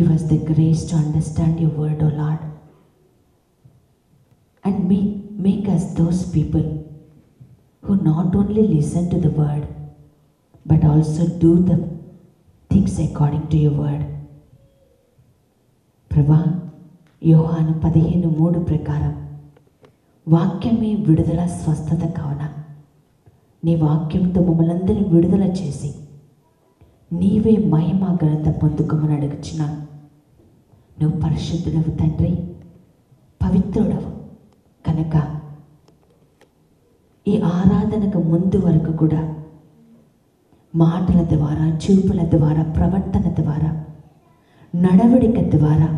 Give us the grace to understand your word, O Lord. And make, make us those people who not only listen to the word, but also do the things according to your word. ప్రభా యోహాను పదిహేను మూడు ప్రకారం వాక్యమే విడుదల స్వస్థత కావున నీ వాక్యంతో మమ్మల్ని విడుదల చేసి నీవే మహిమా ఘనత పొందుకోమని అడుగుచున్నాను నువ్వు పరిశుద్ధుడవు తండ్రి పవిత్రుడవు. కనుక ఈ ఆరాధనకు ముందు వరకు కూడా మాటల ద్వారా చూపుల ద్వారా ప్రవర్తన ద్వారా నడవడిక ద్వారా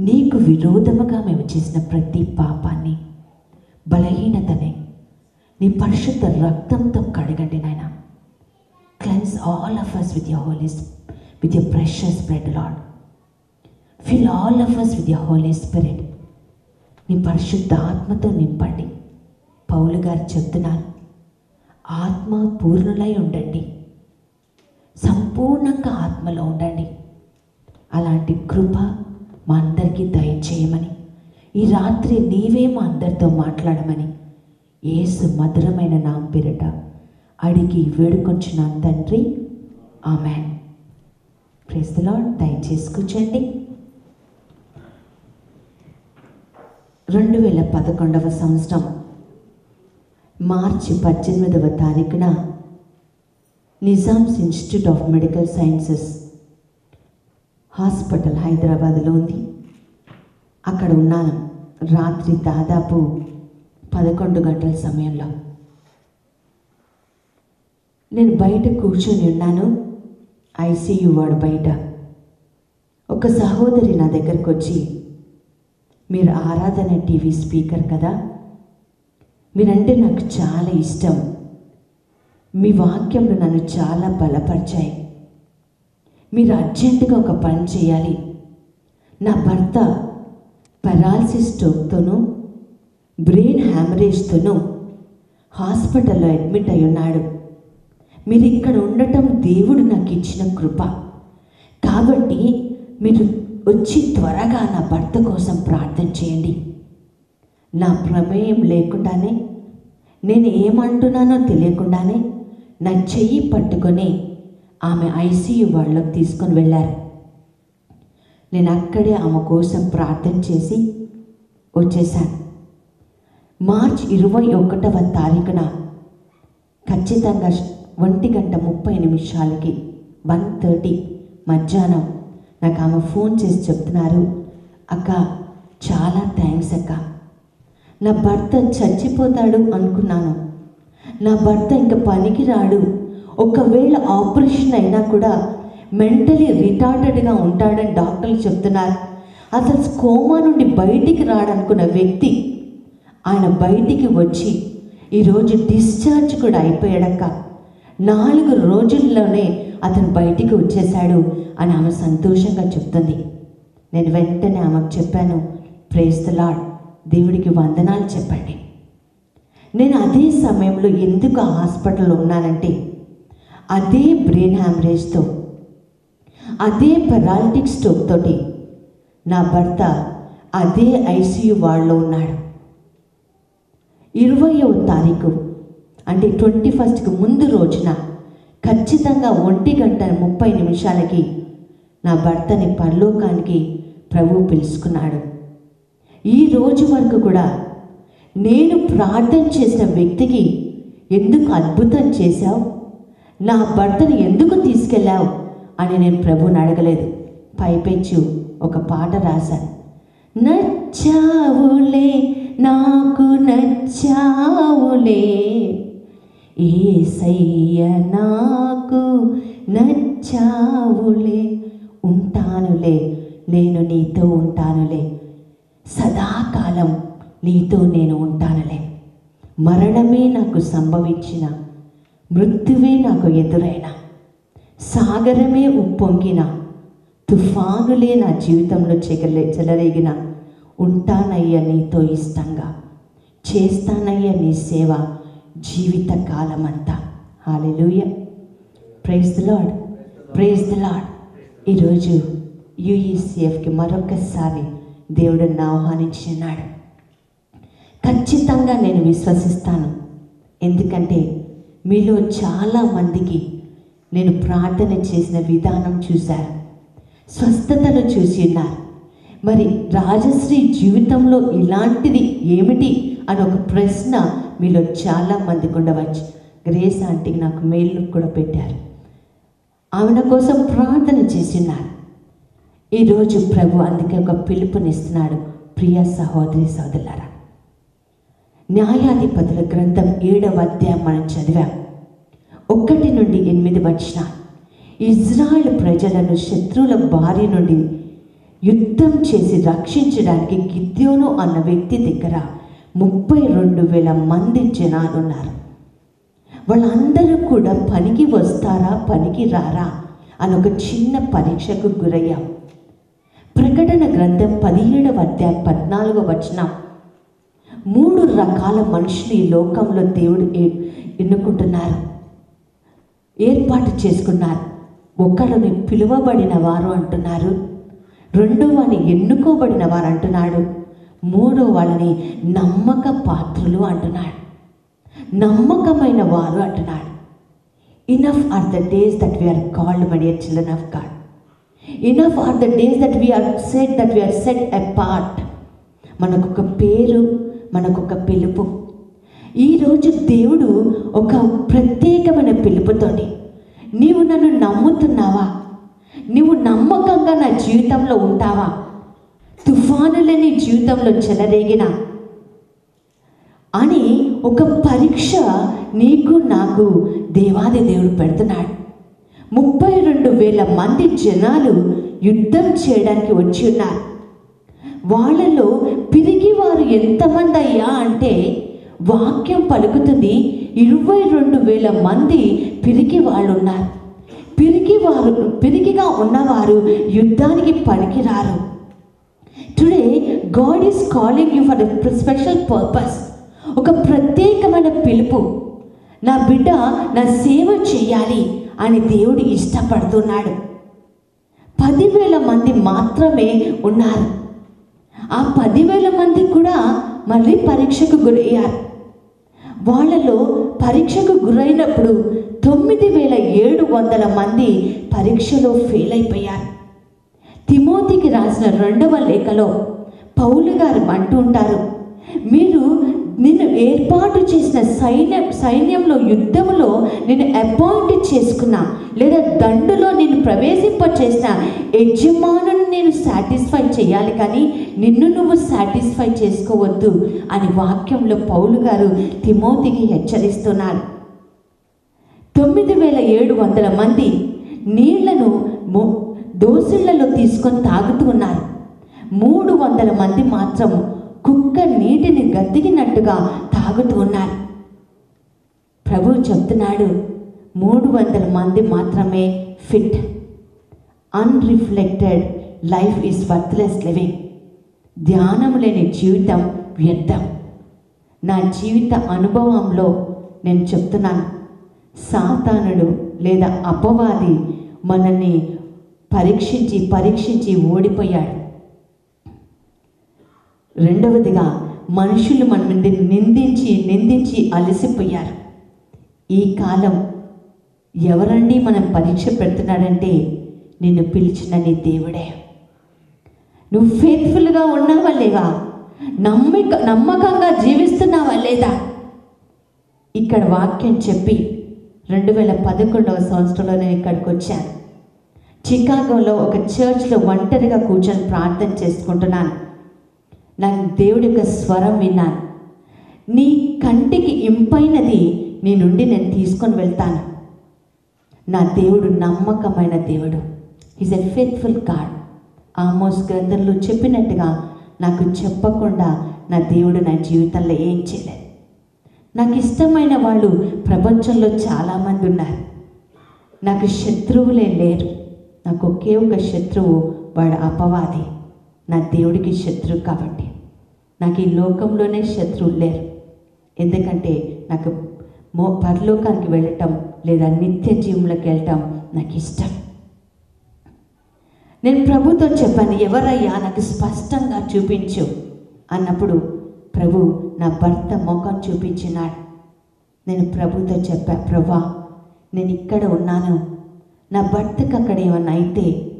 నీకు విరోధముగా మేము చేసిన ప్రతి పాపాన్ని బలహీనతని నీ పరిశుద్ధ రక్తంతో కడగండి నాయన. Cleanse all of us with your holy with your precious blood lord fill all of us with your holy spirit నీ పరిశుద్ధ ఆత్మతో నింపండి. పౌలు గారు చెప్తున్నారు ఆత్మ పూర్ణులై ఉండండి. సంపూర్ణంగా ఆత్మలో ఉండండి. అలాంటి కృప మా అందరికీ దయచేయమని ఈ రాత్రి నీవే మా అందరితో మాట్లాడమని ఏసు మధురమైన నా పేరిట అడిగి వేడుకొంచున్నాను తండ్రి. ఆమెన్. ప్రేస్తలో దయచేసి కూర్చోండి. రెండు వేల పదకొండవ సంవత్సరం మార్చి పద్దెనిమిదవ తారీఖున Nizam's institute of medical sciences hospital హైదరాబాద్లో ఉంది. అక్కడ ఉన్నాను రాత్రి దాదాపు పదకొండు గంటల సమయంలో నేను బయట కూర్చొని ఉన్నాను. ఐసీయూ వాడు బయట. ఒక సహోదరి నా దగ్గరకు వచ్చి మీరు ఆరాధన టీవీ స్పీకర్ కదా? మీరంటే నాకు చాలా ఇష్టం. మీ వాక్యంలో నన్ను చాలా బలపరిచాయి. మీరు అర్జెంటుగా ఒక పని చేయాలి. నా భర్త పెరాలసిస్ స్ట్రోక్తోనూ బ్రెయిన్ హ్యామరేజ్తోనూ హాస్పిటల్లో అడ్మిట్ అయి ఉన్నాడు. మీరు ఇక్కడ ఉండటం దేవుడు నాకు ఇచ్చిన కృప. కాబట్టి మీరు వచ్చి త్వరగా నా భర్త కోసం ప్రార్థన చేయండి. నా ప్రమేయం లేకుండానే నేను ఏమంటున్నానో తెలియకుండానే నా చెయ్యి పట్టుకొని ఆమె ఐసీయూ వాళ్ళకి తీసుకొని వెళ్ళారు. నేను అక్కడే ఆమె కోసం ప్రార్థన చేసి వచ్చేసాను మార్చ్ ఇరవై ఒకటవ తారీఖున ఖచ్చితంగా ఒంటి గంట ముప్పై నిమిషాలకి వన్ థర్టీ మధ్యాహ్నం నాకు ఆమె ఫోన్ చేసి చెప్తున్నారు. అక్క చాలా థ్యాంక్స్ అక్క. నా భర్త చచ్చిపోతాడు అనుకున్నాను. నా భర్త ఇంకా పనికి రాడు. ఒకవేళ ఆపరేషన్ అయినా కూడా మెంటలీ రిటార్డెడ్గా ఉంటాడని డాక్టర్లు చెప్తున్నారు. అసలు కోమా నుండి బయటికి రాడనుకున్న వ్యక్తి ఆయన బయటికి వచ్చి ఈరోజు డిశ్చార్జ్ కూడా అయిపోయాడక్క. నాలుగు రోజుల్లోనే అతను బయటికి వచ్చేశాడు అని ఆమె సంతోషంగా చెప్తుంది. నేను వెంటనే ఆమెకు చెప్పాను ప్రేస్ దేవుడికి వందనాలు చెప్పండి. నేను అదే సమయంలో ఎందుకు హాస్పిటల్లో ఉన్నానంటే అదే బ్రెయిన్ హ్యామరేజ్తో అదే పెరాలిటిక్ స్ట్రోక్ తోటి నా భర్త అదే ఐసీయూ వార్డులో ఉన్నాడు. ఇరవయో తారీఖు అంటే ట్వంటీ ఫస్ట్కి ముందు రోజున ఖచ్చితంగా ఒంటి గంట ముప్పై నిమిషాలకి నా భర్తని పరలోకానికి ప్రభు పిలుచుకున్నాడు ఈ రోజు వరకు కూడా నేను ప్రార్థన చేసిన వ్యక్తికి ఎందుకు అద్భుతం చేశావు? నా భర్తను ఎందుకు తీసుకెళ్ళావు? అని నేను ప్రభుని అడగలేదు. పైపెచ్చు ఒక పాట రాశాను. నచ్చావులే నాకు నచ్చావులే. ఏసయ్య నాకు నచ్చావులే ఉంటానులే నేను నీతో ఉంటానులే. సదాకాలం నీతో నేను ఉంటానులే. మరణమే నాకు సంభవించిన మృత్యువే నాకు ఎదురైన సాగరమే ఉప్పొంగిన తుఫానులే నా జీవితంలో చెగలే చెలరేగిన ఉంటానయ్యా నీతో ఇష్టంగా చేస్తానయ్యా నీ సేవ. జీవిత కాలమంతా hallelujah praise the lord praise the lord ఈరోజు యుఈసిఎఫ్కి మరొకసారి దేవుడు ఆహ్వానించినాడు. ఖచ్చితంగా నేను విశ్వసిస్తాను. ఎందుకంటే మీలో చాలా మందికి నేను ప్రార్థన చేసిన విధానం చూశారు. స్వస్థతను చూసి ఉన్నారు. మరి రాజశ్రీ జీవితంలో ఇలాంటిది ఏమిటి అని ఒక ప్రశ్న మీలో చాలామందికి ఉండవచ్చు గ్రేస్ ఆంటీకి నాకు మెయిల్ కూడా పెట్టారు. ఆమె కోసం ప్రార్థన చేసి ఈరోజు ప్రభు అందుకే ఒక పిలుపునిస్తున్నాడు ప్రియ సహోదరి సోదరులారా. న్యాయాధిపతుల గ్రంథం ఏడవ అధ్యాయం మనం చదివాం. ఒకటి నుండి ఎనిమిది వచ్చిన ఇజ్రాయెల్ ప్రజలను శత్రువుల బారి నుండి యుద్ధం చేసి రక్షించడానికి గిద్యోను అన్న వ్యక్తి దగ్గర ముప్పై రెండు వేల మంది జనాలు ఉన్నారు వాళ్ళందరూ కూడా పనికి వస్తారా పనికి రారా అని ఒక చిన్న పరీక్షకు గురయ్యాం. ప్రకటన గ్రంథం పదిహేడవ అధ్యాయం పద్నాలుగో వచనం. మూడు రకాల మనుషులు ఈ లోకంలో దేవుడు ఎన్నుకుంటున్నారు? ఏర్పాటు చేసుకున్నారు. ఒకళ్ళని పిలువబడిన వారు అంటున్నారు. రెండవని ఎన్నుకోబడిన వారు అంటున్నాడు. మూడో వాళ్ళని నమ్మక పాత్రులు అంటున్నాడు. నమ్మకమైన వారు అంటున్నాడు. Enough are the days that we are called my dear children of God enough are the days that we are set that we are set apart మనకొక పేరు మనకొక పిలుపు. ఈరోజు దేవుడు ఒక ప్రత్యేకమైన పిలుపుతోటి నీవు నన్ను నమ్ముతున్నావా? నీవు నమ్మకంగా నా జీవితంలో ఉంటావా? తుఫానులని జీవితంలో చెలరేగిన. అని ఒక పరీక్ష నీకు నాకు దేవాది దేవుడు పెడుతున్నాడు. ముప్పై రెండు వేల మంది జనాలు యుద్ధం చేయడానికి వచ్చి ఉన్నారు. వాళ్ళలో పిరిగి వారు ఎంతమంది అయ్యా అంటే వాక్యం పలుకుతుంది ఇరవై రెండు వేల మంది పిరికి వాళ్ళు ఉన్నారు పిరికి వారు పిరికిగా ఉన్నవారు యుద్ధానికి పనికిరారు. Today God is calling you for a special purpose ఒక ప్రత్యేకమైన పిలుపు. నా బిడ్డ నా సేవ చేయాలి అని దేవుడు ఇష్టపడుతున్నాడు. పదివేల మంది మాత్రమే ఉన్నారు. ఆ పదివేల మంది కూడా మళ్ళీ పరీక్షకు గురయ్యారు. వాళ్ళలో పరీక్షకు గురైనప్పుడు తొమ్మిది వేల ఏడు వందల మంది పరీక్షలో ఫెయిల్ అయిపోయారు. తిమోతికి రాసిన రెండవ లేఖలో పౌలు గారు అంటూ ఉంటారు మీరు నిన్ను ఏర్పాటు చేసిన సైన్య సైన్యంలో యుద్ధంలో నేను అపాయింట్ చేసుకున్నా లేదా దండులో నేను ప్రవేశింప చేసిన యజమానుని నేను సాటిస్ఫై చేయాలి కానీ నిన్ను నువ్వు సాటిస్ఫై చేసుకోవద్దు అని వాక్యంలో పౌలు గారు తిమోతికి హెచ్చరిస్తున్నారు. తొమ్మిది వేల ఏడు వందల మంది నీళ్ళను దోసిళ్ళలో తీసుకొని తాగుతూ ఉన్నారు. మూడు వందల మంది మాత్రం కుక్క నీటిని గతికినట్టుగా తాగుతూ ఉన్నారు. ప్రభు చెప్తున్నాడు మూడు వందల మంది మాత్రమే fit. Unreflected life is worthless living. ధ్యానం లేని జీవితం వ్యర్థం. నా జీవిత అనుభవంలో నేను చెప్తున్నాను సాతానుడు లేదా అపవాది మనల్ని పరీక్షించి పరీక్షించి ఓడిపోయాడు. రెండవదిగా మనుషులు మన నిందించి నిందించి అలసిపోయారు. ఈ కాలం ఎవరండి మనం పరీక్ష పెడుతున్నాడంటే నిన్ను పిలిచిన నీ దేవుడే. నువ్వు ఫేత్ఫుల్గా ఉన్నావా లేవా? నమ్మిక నమ్మకంగా జీవిస్తున్నావా లేదా? ఇక్కడ వాక్యం చెప్పి రెండు వేల పదకొండవ సంవత్సరంలో నేను ఇక్కడికి వచ్చాను. చికాగోలో ఒక చర్చ్లో ఒంటరిగా కూర్చొని ప్రార్థన చేసుకుంటున్నాను. నాకు దేవుడి యొక్క స్వరం విన్నాను. నీ కంటికి ఇంపైనది నీ నుండి నేను తీసుకొని వెళ్తాను. నా దేవుడు నమ్మకమైన దేవుడు. Is a faithful God Amos గ్రంథంలో చెప్పినట్టుగా నాకు చెప్పకుండా నా దేవుడు నా జీవితంలో ఏం చేయలేదు. నాకు ఇష్టమైన వాళ్ళు ప్రపంచంలో చాలామంది ఉన్నారు. నాకు శత్రువులే లేరు. నాకు ఒకే ఒక శత్రువు వాడు అపవాది. నా దేవుడికి శత్రువు కాబట్టి. నాకు ఈ లోకంలోనే శత్రువులు లేరు. ఎందుకంటే నాకు మో పరలోకానికి వెళ్ళటం లేదా నిత్య జీవంలోకి వెళ్ళటం నాకు ఇష్టం. నేను ప్రభుతో చెప్పాను ఎవరయ్యా నాకు స్పష్టంగా చూపించు. అన్నప్పుడు ప్రభు నా భర్త ముఖం చూపించినాడు. నేను ప్రభుతో చెప్పా ప్రభా నేను ఇక్కడ ఉన్నాను. నా భర్తకు అక్కడ ఏమన్నా అయితే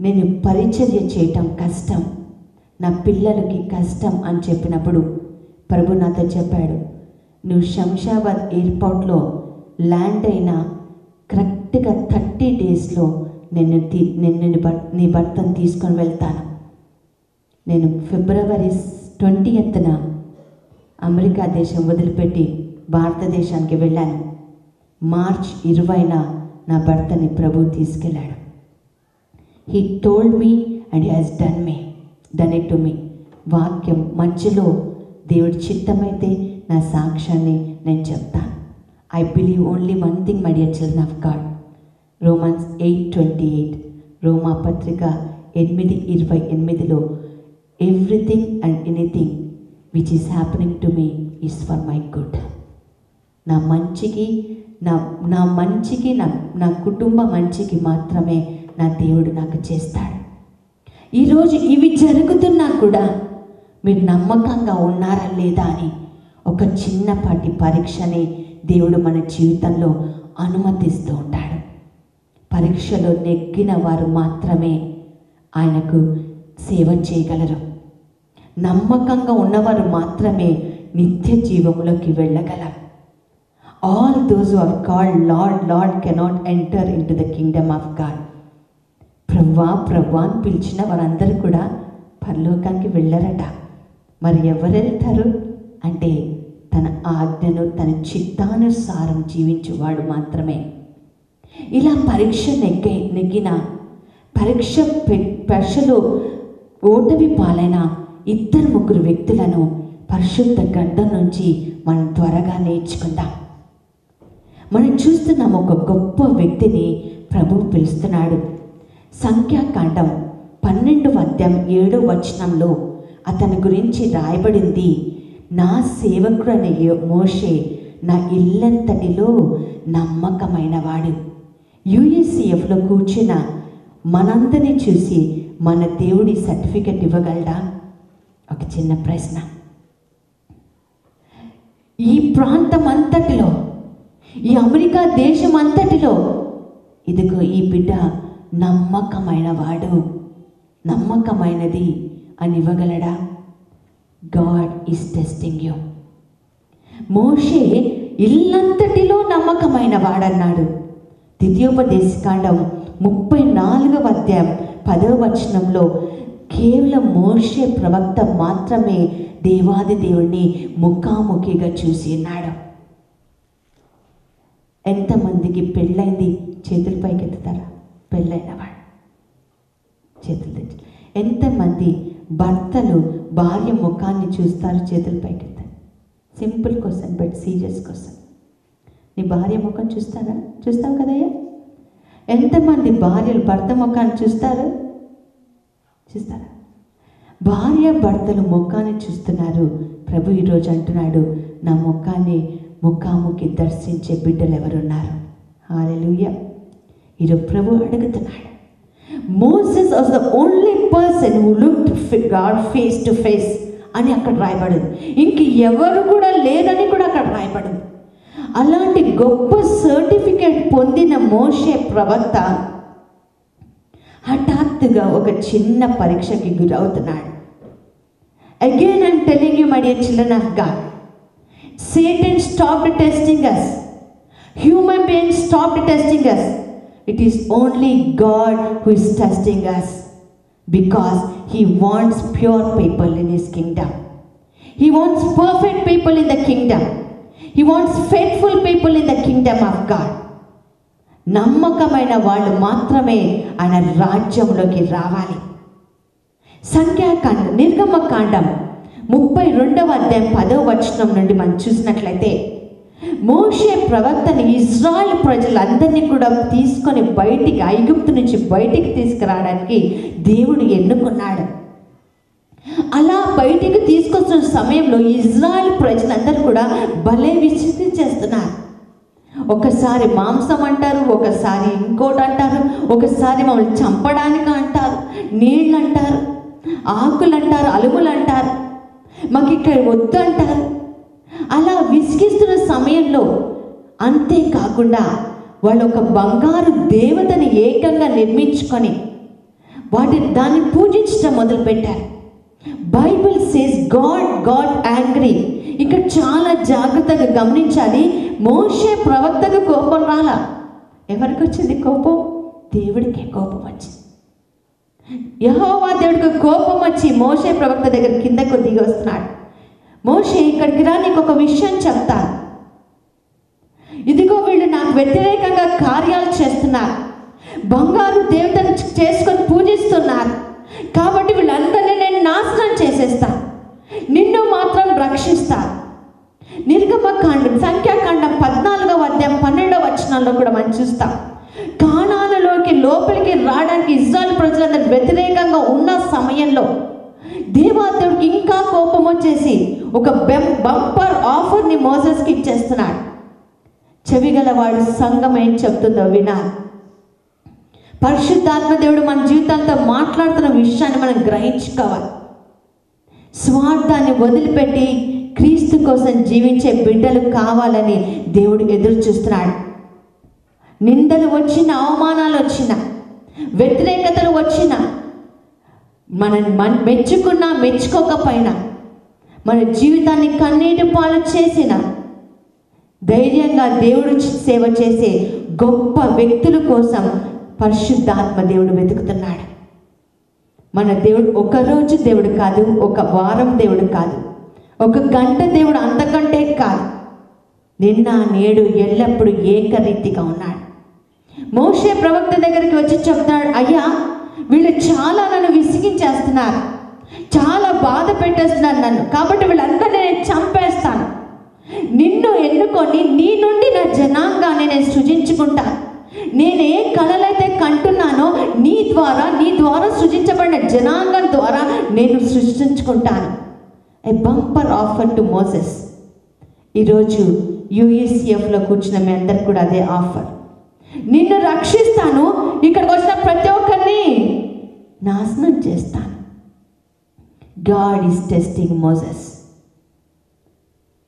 నేను పరిచర్య చేయటం కష్టం. నా పిల్లలకి కష్టం అని చెప్పినప్పుడు ప్రభు నాతో చెప్పాడు నువ్వు శంషాబాద్ ఎయిర్పోర్ట్లో ల్యాండ్ అయిన కరెక్ట్గా థర్టీ డేస్లో నేను తీ నేను నీ నీ భర్తను తీసుకొని వెళ్తాను. నేను ఫిబ్రవరి ట్వంటీ ఎత్తున అమెరికా దేశం వదిలిపెట్టి భారతదేశానికి వెళ్ళాను. మార్చ్ ఇరవైన నా భర్తని ప్రభు తీసుకెళ్ళాడు. He told me and has done me done it to me వాక్యం మధ్యలో దేవుడి చిత్తమైతే నా సాక్ష్యాన్ని నేను చెప్తాను I believe only one thing my dear children of God Romans eight twenty eight రోమా పత్రిక ఎనిమిది ఇరవై ఎనిమిదిలో everything and anything which is happening to me is for my good నా మంచికి నా నా మంచికి నా నా కుటుంబ మంచికి మాత్రమే నా దేవుడు నాకు చేస్తాడు. ఈరోజు ఇవి జరుగుతున్నా కూడా మీరు నమ్మకంగా ఉన్నారా లేదా అని ఒక చిన్నపాటి పరీక్షని దేవుడు మన జీవితంలో అనుమతిస్తూ ఉంటాడు. పరీక్షలో నెగ్గిన వారు మాత్రమే ఆయనకు సేవ చేయగలరు. నమ్మకంగా ఉన్నవారు మాత్రమే నిత్య జీవములోకి వెళ్ళగలరు. All those are called lord lord cannot enter into the kingdom of God ప్రవ్వా ప్రవ్వా అని పిలిచిన వారందరూ కూడా పరలోకానికి వెళ్ళారట. మరి ఎవరు వెళ్తారు? అంటే తన ఆజ్ఞను తన చిత్తానుసారం జీవించేవాడు మాత్రమే. ఇలా పరీక్ష నెగ్గే నెగ్గిన పరీక్ష పె- పరీక్షలో ఓటమి పాలైన ఇద్దరు ముగ్గురు వ్యక్తులను పరిశుద్ధ గడ్డం నుంచి మనం త్వరగా నేర్చుకుందాం. మనం చూస్తున్నాం ఒక గొప్ప వ్యక్తిని ప్రభు పిలుస్తున్నాడు. సంఖ్యాకాండం పన్నెండు అధ్యాయం ఏడో వచనంలో అతని గురించి రాయబడింది. నా సేవకుడని మోషే నా ఇల్లంతటిలో నమ్మకమైనవాడు. యుఎస్సిఎఫ్లో కూర్చున్న మనందరినీ చూసి మన దేవుడి సర్టిఫికెట్ ఇవ్వగలడా? ఒక చిన్న ప్రశ్న. ఈ ప్రాంతం అంతటిలో ఈ అమెరికా దేశం అంతటిలో ఇదిగో ఈ బిడ్డ నమ్మకమైన వాడు నమ్మకమైనది అని ఇవ్వగలడా? గాడ్ ఈస్ టెస్టింగ్ యూ మోషే ఇల్లంతటిలో నమ్మకమైన వాడన్నాడు. ద్వితీయోపదేశకాండం ముప్పై నాలుగవ అధ్యాయం పదవ వచనంలో కేవలం మోషే ప్రవక్త మాత్రమే దేవాది దేవుణ్ణి ముఖాముఖిగా చూసి ఉన్నాడు. ఎంతమందికి పెళ్ళైంది? చేతులు పైకెత్తుతారా? పెళ్ళైన వాడు. చేతులు తెచ్చు. ఎంతమంది భర్తలు భార్య ముఖాన్ని చూస్తారు? చేతులు పైకెత్తారు. Simple question but serious question. నీ భార్య ముఖం చూస్తారా? చూస్తావు కదయ్యా? ఎంతమంది భార్యలు భర్త ముఖాన్ని చూస్తారు? చూస్తారా? భార్య భర్తలు ముఖాన్ని చూస్తున్నారు. ప్రభు ఈరోజు అంటున్నాడు నా ముఖాన్ని ముఖాముఖి దర్శించే బిడ్డలు ఎవరున్నారు హాలెలూయ. ఈరోజు ప్రభు అడుగుతున్నాడు. Moses was the only person who look God face to face అని అక్కడ రాయబడింది. ఇంక ఎవరు కూడా లేదని కూడా అక్కడ రాయబడింది. అలాంటి గొప్ప సర్టిఫికేట్ పొందిన మోషే ప్రవక్త హఠాత్తుగా ఒక చిన్న పరీక్షకి గురవుతున్నాడు. Again and telling you my dear children of God Satan stopped testing us human being stopped testing us it is only God who is testing us because he wants pure people in his kingdom he wants perfect people in the kingdom he wants faithful people in the kingdom of God నమ్మకమైన వాళ్ళు మాత్రమే ఆయన రాజ్యంలోకి రావాలి. సంఖ్యాకాండం నిర్గమకాండం. ముప్పై రెండవ అధ్యాయం పదవ వచనం నుండి మనం చూసినట్లయితే మోషే ప్రవక్తని ఇజ్రాయెల్ ప్రజలందరినీ కూడా తీసుకొని బయటికి ఐగుప్తు నుంచి బయటికి తీసుకురావడానికి దేవుడు ఎన్నుకున్నాడు. అలా బయటికి తీసుకొస్తున్న సమయంలో ఇజ్రాయెల్ ప్రజలందరూ కూడా భలే విచిత్రం చేస్తున్నారు. ఒకసారి మాంసం అంటారు ఒకసారి ఇంకోటి అంటారు ఒకసారి మమ్మల్ని చంపడానికి అంటారు నీళ్ళు అంటారు ఆకులు అంటారు అలుములు అంటారు. మాకు ఇక్కడ వద్దు అంటారు అలా విసిగిస్తున్న సమయంలో అంతేకాకుండా వాళ్ళు ఒక బంగారు దేవతని ఏకంగా నిర్మించుకొని వాటిని దాన్ని పూజించడం మొదలుపెట్టారు. Bible says God God angry. ఇక్కడ చాలా జాగ్రత్తగా గమనించాలి. మోషే ప్రవక్తకు కోపం రాలా. ఎవరికి వచ్చింది కోపం? దేవుడికే కోపం వచ్చింది. యహోవా దేవుడికి కోపం వచ్చి మోషే ప్రవక్త దగ్గర కిందకు దిగి వస్తున్నాడు. మోషే ఇక్కడికి రా నీకు ఒక విషయం చెప్తాను ఇదిగో వీళ్ళు నాకు వ్యతిరేకంగా కార్యాలు చేస్తున్నారు. బంగారు దేవతను చేసుకొని పూజిస్తున్నారు. కాబట్టి వీళ్ళందరినీ నేను నాశనం చేసేస్తాను నిన్ను మాత్రం రక్షిస్తా నిర్గమకాండం సంఖ్యాకాండం పద్నాలుగవ అధ్యాయం పన్నెండవ వచనాల్లో కూడా మనం చూస్తాం. కాణాలలోకి లోపలికి రావడానికి ఇజ్రాయల్ ప్రజలందరూ వ్యతిరేకంగా ఉన్న సమయంలో దేవాదేవుడికి ఇంకా కోపం వచ్చేసి ఒక బెం బంపర్ ఆఫర్ని మోసెస్కి ఇచ్చేస్తున్నాడు. చెవిగలవాడు సంఘం ఏం చెప్తుందో వినాలి పరిశుద్ధాత్మ దేవుడు మన జీవితాలతో మాట్లాడుతున్న విషయాన్ని మనం గ్రహించుకోవాలి. స్వార్థాన్ని వదిలిపెట్టి క్రీస్తు కోసం జీవించే బిడ్డలు కావాలని దేవుడు ఎదురు చూస్తున్నాడు. నిందలు వచ్చిన అవమానాలు వచ్చిన వ్యతిరేకతలు వచ్చిన మన మన మెచ్చుకున్నా మెచ్చుకోకపోయినా మన జీవితాన్ని కన్నీటి పాలు చేసిన ధైర్యంగా దేవుడు సేవ చేసే గొప్ప వ్యక్తుల కోసం పరిశుద్ధాత్మ దేవుడు వెతుకుతున్నాడు. మన దేవుడు ఒక రోజు దేవుడు కాదు ఒక వారం దేవుడు కాదు ఒక గంట దేవుడు అంతకంటే కాదు. నిన్న నేడు ఎల్లప్పుడూ ఏకరీతిగా ఉన్నాడు. మోషే ప్రవక్త దగ్గరికి వచ్చి చెప్తాడు అయ్యా వీళ్ళు చాలా నన్ను విసిగించేస్తున్నారు. చాలా బాధ పెట్టేస్తున్నారు నన్ను. కాబట్టి వీళ్ళందరినీ నేను చంపేస్తాను. నిన్ను ఎన్నుకొని నీ నుండి నా జనాంగాన్ని నేను సృజించుకుంటాను నేను ఏ కళలైతే కంటున్నానో నీ ద్వారా నీ ద్వారా సృజించబడిన జనాంగం ద్వారా నేను సృష్టించుకుంటాను. A bumper offer to Moses ఈరోజు యూఎస్సిఎఫ్లో కూర్చున్న మీ అందరికి కూడా అదే ఆఫర్ నిన్ను రక్షిస్తాను. ఇక్కడికి వచ్చిన ప్రతి ఒక్కరిని నాశనం చేస్తాను. గాడ్ ఈస్ టెస్టింగ్ మోసెస్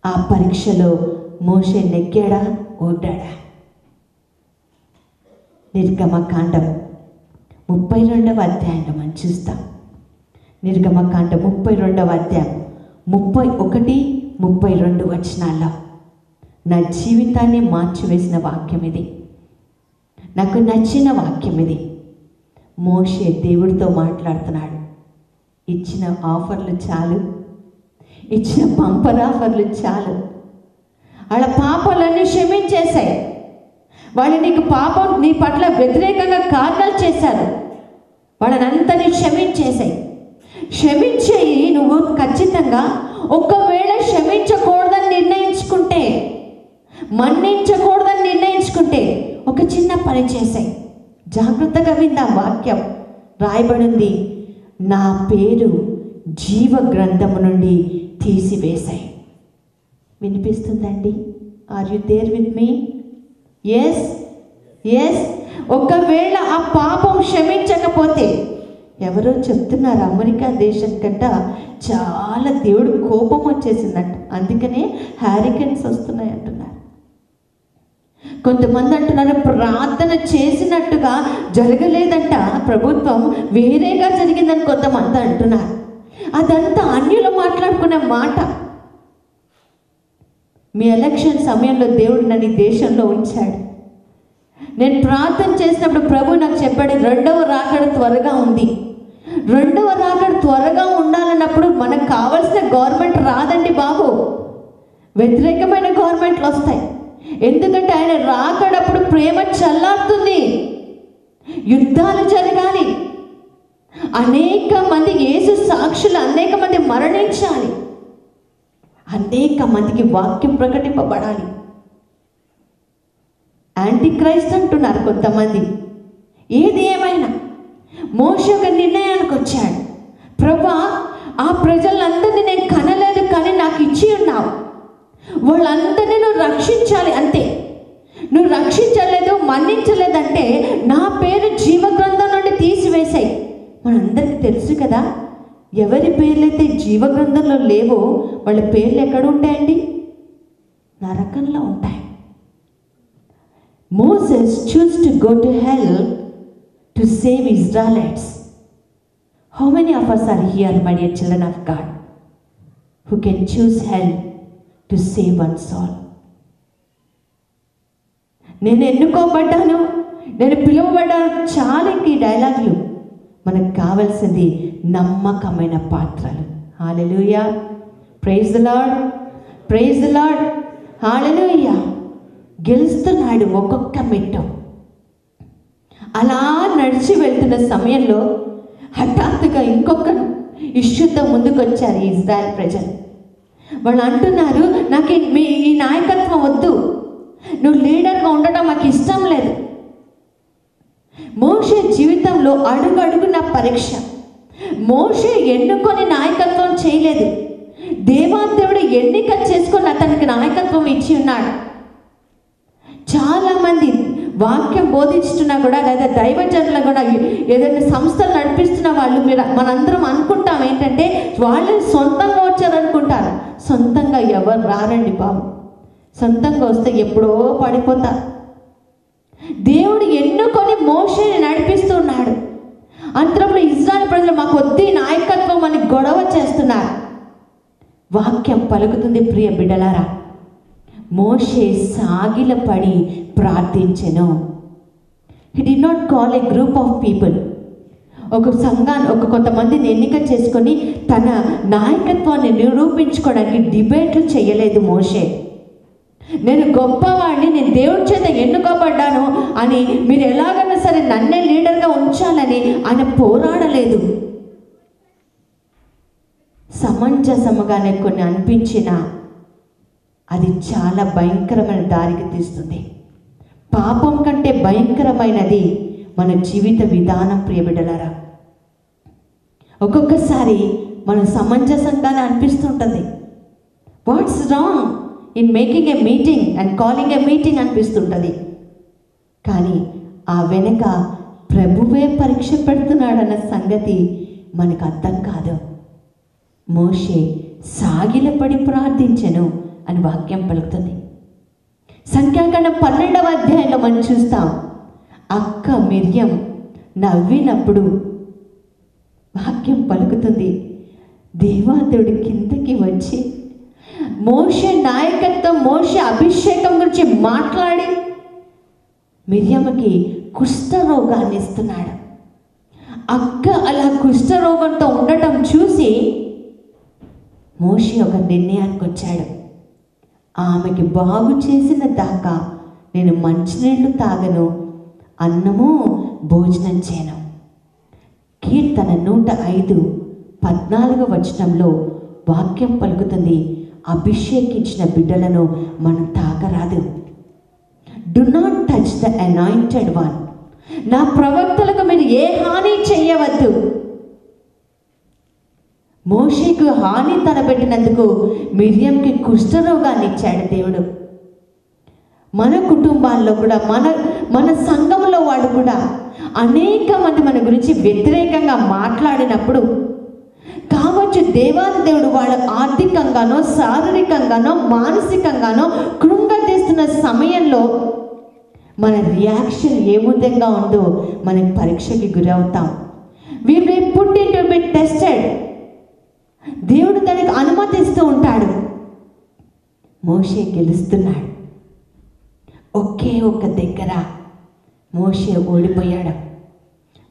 ఆ పరీక్షలో మోషే నెగ్గాడా? ఓడ్డాడా నిర్గమకాండం ముప్పై రెండవ అధ్యాయంలో మనం చూస్తాం. నిర్గమకాండం ముప్పై రెండవ అధ్యాయం ముప్పై ఒకటి ముప్పై రెండు వచనాల్లో. నా జీవితాన్ని మార్చివేసిన వాక్యం ఇది. నాకు నచ్చిన వాక్యం ఇది. మోషే దేవుడితో మాట్లాడుతున్నాడు. ఇచ్చిన ఆఫర్లు చాలు. ఇచ్చిన పంపర్ ఆఫర్లు చాలు. వాళ్ళ పాపాలన్నీ క్షమించేశాయి. వాళ్ళు నీకు పాపం నీ పట్ల వ్యతిరేకంగా కార్యాలు చేశారు. వాళ్ళనంతని క్షమించేశాయి. క్షమించేసాయి క్షమించేయి నువ్వు ఖచ్చితంగా. ఒకవేళ క్షమించకూడదని నిర్ణయించుకుంటే మన్నించకూడదని నిర్ణయించుకుంటే ఒక చిన్న పని చేసాయి జాగ్రత్తగా విందా వాక్యం రాయబడింది. నా పేరు జీవ గ్రంథము నుండి తీసివేశాయి. వినిపిస్తుందండి? Are you there with me yes yes ఒకవేళ ఆ పాపం క్షమించకపోతే. ఎవరో చెప్తున్నారు అమెరికా దేశం కంట చాలా దేవుడు కోపం వచ్చేసిందంట. అందుకనే హ్యారికెన్స్ వస్తున్నాయి అంటున్నారు. కొంతమంది అంటున్నారు ప్రార్థన చేసినట్టుగా జరగలేదంట ప్రభుత్వం వేరేగా జరిగిందని కొంతమంది అంటున్నారు. అదంతా అన్యులు మాట్లాడుకునే మాట. మీ ఎలక్షన్ సమయంలో దేవుడు నన్ను ఈ దేశంలో ఉంచాడు. నేను ప్రార్థన చేసినప్పుడు ప్రభు నాకు చెప్పాడు రెండవ రాకడ త్వరగా ఉంది. రెండవ రాకడ త్వరగా ఉండాలన్నప్పుడు మనకు కావలసిన గవర్నమెంట్ రాదండి బాబు. వ్యతిరేకమైన గవర్నమెంట్లు వస్తాయి. ఎందుకంటే ఆయన రాకడప్పుడు ప్రేమ చల్లారుతుంది. యుద్ధాలు జరగాలి. అనేక మంది యేసు సాక్షులు అనేక మంది మరణించాలి. అనేక మందికి వాక్యం ప్రకటింపబడాలి. యాంటీ క్రైస్ట్ అంటున్నారు కొంతమంది. ఏది ఏమైనా? మోష ఒక నిర్ణయానికి వచ్చాడు. ప్రభా ఆ ప్రజలందరినీ నేను కనలేదు కానీ నాకు ఇచ్చి ఉన్నావు. వాళ్ళందరినీ నువ్వు రక్షించాలి అంతే. నువ్వు రక్షించలేదు మన్నించలేదంటే నా పేరు జీవగ్రంథం నుండి తీసివేశాయి. మనందరికీ తెలుసు కదా ఎవరి పేర్లైతే జీవగ్రంథంలో లేవో వాళ్ళ పేర్లు ఎక్కడ ఉంటాయండి నరకంలో ఉంటాయి. Moses choose to go to hell to save Israelites how many of us are here my dear children of God who can choose help to save one soul నేను ఎన్నుకోబడ్డాను నేను పిలువబడ్డాను. చాలా ఈ డైలాగులు మనకు కావాల్సింది నమ్మకమైన పాత్రలు. Hallelujah praise Lord praise Lord hallelujah గెలుస్తున్నాడు ఒక్కొక్క మెట్టు. అలా నడిచి వెళ్తున్న సమయంలో హఠాత్తుగా ఇంకొక ఇష్యూతో ముందుకొచ్చారు ఇజ్రాయల్ ఈ ప్రజలు. వాళ్ళు అంటున్నారు నాకు మీ ఈ నాయకత్వం వద్దు. నువ్వు లీడర్గా ఉండటం మాకు ఇష్టం లేదు. మోషే జీవితంలో అడుగు నా పరీక్ష. మోషే ఎన్నుకొని నాయకత్వం చేయలేదు. దేవాదేవుడు ఎన్నిక చేసుకొని అతనికి నాయకత్వం ఇచ్చి ఉన్నాడు. చాలామంది వాక్యం బోధించుతున్నా కూడా లేదా దైవజనులు కూడా ఏదైనా సంస్థలు నడిపిస్తున్న వాళ్ళు మీరు మనందరం అనుకుంటాం ఏంటంటే వాళ్ళని సొంతంగా వచ్చారనుకుంటారు. సొంతంగా ఎవరు రారండి బాబు. సొంతంగా వస్తే ఎప్పుడో పడిపోతారు దేవుడు ఎన్నుకొని మోషని నడిపిస్తున్నాడు. అంతరంలో ఇజ్రాయల్ ప్రజలు మాకు వద్ది నాయకత్వం అని గొడవ చేస్తున్నారు. వాక్యం పలుకుతుంది ప్రియ బిడ్డలారా. మోషే సాగిలపడి ప్రార్థించెను. He did not call a group of people ఒక సంఘాన్ని ఒక కొంతమందిని ఎన్నిక చేసుకొని తన నాయకత్వాన్ని నిరూపించుకోవడానికి డిబేట్లు చేయలేదు మోషే. నేను గొప్పవాడిని నేను దేవుడి చేత ఎన్నుకోబడ్డాను అని మీరు ఎలాగైనా సరే నన్నే లీడర్గా ఉంచాలని ఆయన పోరాడలేదు. సమంజసముగానే కొన్ని అనిపించినా అది చాలా భయంకరమైన దారికి తీస్తుంది. పాపం కంటే భయంకరమైనది మన జీవిత విధానం ప్రియబిడలారా ఒక్కొక్కసారి మనం సమంజసంగానే అనిపిస్తుంటుంది. What's wrong in making a meeting and calling a meeting అనిపిస్తుంటుంది. కానీ ఆ వెనక ప్రభువే పరీక్ష పెడుతున్నాడన్న సంగతి మనకు అర్థం కాదు. మోషే సాగిలపడి ప్రార్థించెను అని వాక్యం పలుకుతుంది. సంఖ్యాకాండం పన్నెండవ అధ్యాయంలో మనం చూస్తాం. అక్క మిర్యం నవ్వినప్పుడు వాక్యం పలుకుతుంది. దేవాదేవుడి కిందకి వచ్చి మోష నాయకత్వం మోష అభిషేకం గురించి మాట్లాడి మిర్యమ్మకి కుష్ఠరోగాన్ని ఇస్తున్నాడు. అక్క అలా కుష్ఠరోగంతో ఉండటం చూసి మోషి ఒక నిర్ణయానికి వచ్చాడు. ఆమెకి బాగు చేసిన దాకా నేను మంచినీళ్ళు తాగను అన్నము భోజనం చేయను కీర్తన నూట ఐదు పద్నాలుగు వచనంలో వాక్యం పలుకుతుంది. అభిషేకించిన బిడ్డలను మనం తాకరాదు do not touch the anointed one నా ప్రవక్తలకు మీరు ఏ హాని చేయవద్దు. మోషేకు హాని తలపెట్టినందుకు మిరియంకి కుష్ఠరోగాన్ని ఇచ్చాడు దేవుడు. మన కుటుంబాల్లో కూడా మన మన సంఘంలో వాడు కూడా అనేక మంది మన గురించి వ్యతిరేకంగా మాట్లాడినప్పుడు కావచ్చు దేవాది దేవుడు వాళ్ళ ఆర్థికంగానో శారీరకంగానో మానసికంగానో కృంగతీస్తున్న సమయంలో మన రియాక్షన్ ఏ విధంగా ఉందో మనం పరీక్షకి గురవుతాం. We may put in to be tested దేవుడు తనకు అనుమతిస్తూ ఉంటాడు. మోషే గెలుస్తున్నాడు. ఒకే ఒక దగ్గర మోషే ఓడిపోయాడు.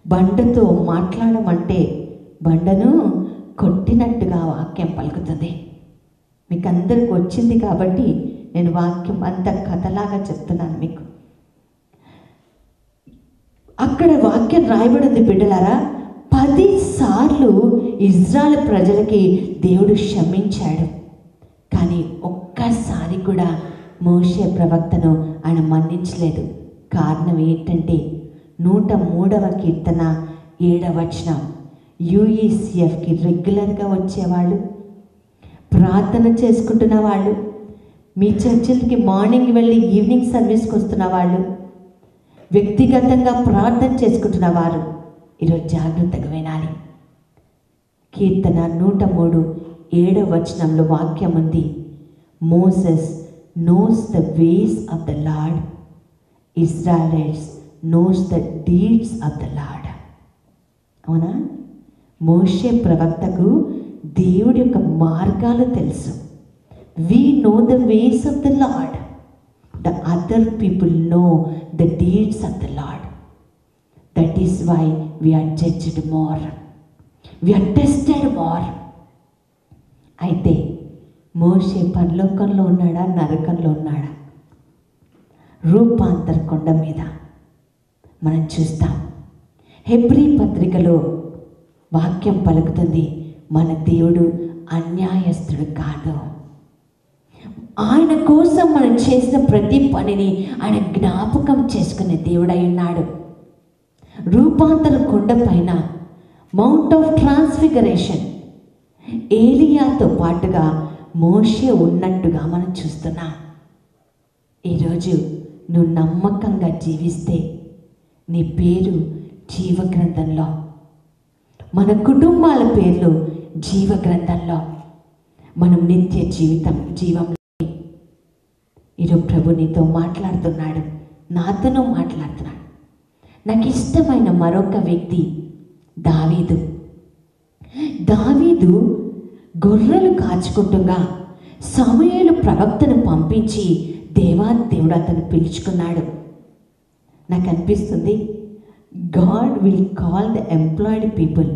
బండతో మాట్లాడమంటే బండను కొట్టినట్టుగా వాక్యం పలుకుతుంది. మీకు అందరికి వచ్చింది కాబట్టి నేను వాక్యం అంత కథలాగా చెప్తున్నాను మీకు. అక్కడ వాక్యం రాయబడింది బిడ్డలారా? పది సార్లు ఇజ్రాయల్ ప్రజలకి దేవుడు క్షమించాడు. కానీ ఒక్కసారి కూడా మోషే ప్రవక్తను ఆయన మన్నించలేదు. కారణం ఏంటంటే నూట మూడవ కీర్తన ఏడవచనం యూఈసిఎఫ్కి రెగ్యులర్గా వచ్చేవాళ్ళు ప్రార్థన చేసుకుంటున్న వాళ్ళు మీ చర్చిలకి మార్నింగ్ వెళ్ళి ఈవినింగ్ సర్వీస్కి వస్తున్న వాళ్ళు వ్యక్తిగతంగా ప్రార్థన చేసుకుంటున్న వారు ఈరోజు జాగ్రత్తగా వినాలి. కీర్తన నూట మూడు ఏడవ వచనంలో వాక్యం ఉంది. Moses knows the ways of the Lord. Israelites knows the deeds of the Lord. అవునా? మోషే ప్రవక్తకు దేవుడి యొక్క మార్గాలు తెలుసు. We know the ways of the Lord. The other people know the deeds of the Lord. That is why we are judged more we are tested more అయితే మోషే పరలోకంలో ఉన్నాడా? నరకంలో ఉన్నాడా? రూపాంతర కొండ మీద మనం చూస్తాం. హెబ్రీ పత్రికలో వాక్యం పలుకుతుంది మన దేవుడు అన్యాయస్తుడు కాదు. ఆయన కోసం మనం చేసిన ప్రతి పనిని ఆయన జ్ఞాపకం చేసుకునే దేవుడై ఉన్నాడు. రూపాంతర కొండ పైన మౌంట్ ఆఫ్ ట్రాన్స్ఫిగరేషన్ ఏలియాతో పాటుగా మోషే ఉన్నట్టుగా మనం చూస్తున్నాం. ఈరోజు నువ్వు నమ్మకంగా జీవిస్తే నీ పేరు జీవ గ్రంథంలో మన కుటుంబాల పేర్లు జీవ గ్రంథంలో మనం నిత్య జీవితం జీవంలో ఈరోజు ప్రభు నీతో మాట్లాడుతున్నాడు నాతోనూ మాట్లాడుతున్నాడు. నాకు ఇష్టమైన మరొక వ్యక్తి దావీదు. దావీదు గొర్రెలు కాచుకుంటుగా సమయాలు ప్రవక్తను పంపించి దేవా దేవుడు అతను పిలుచుకున్నాడు. నాకు అనిపిస్తుంది God will call the employed people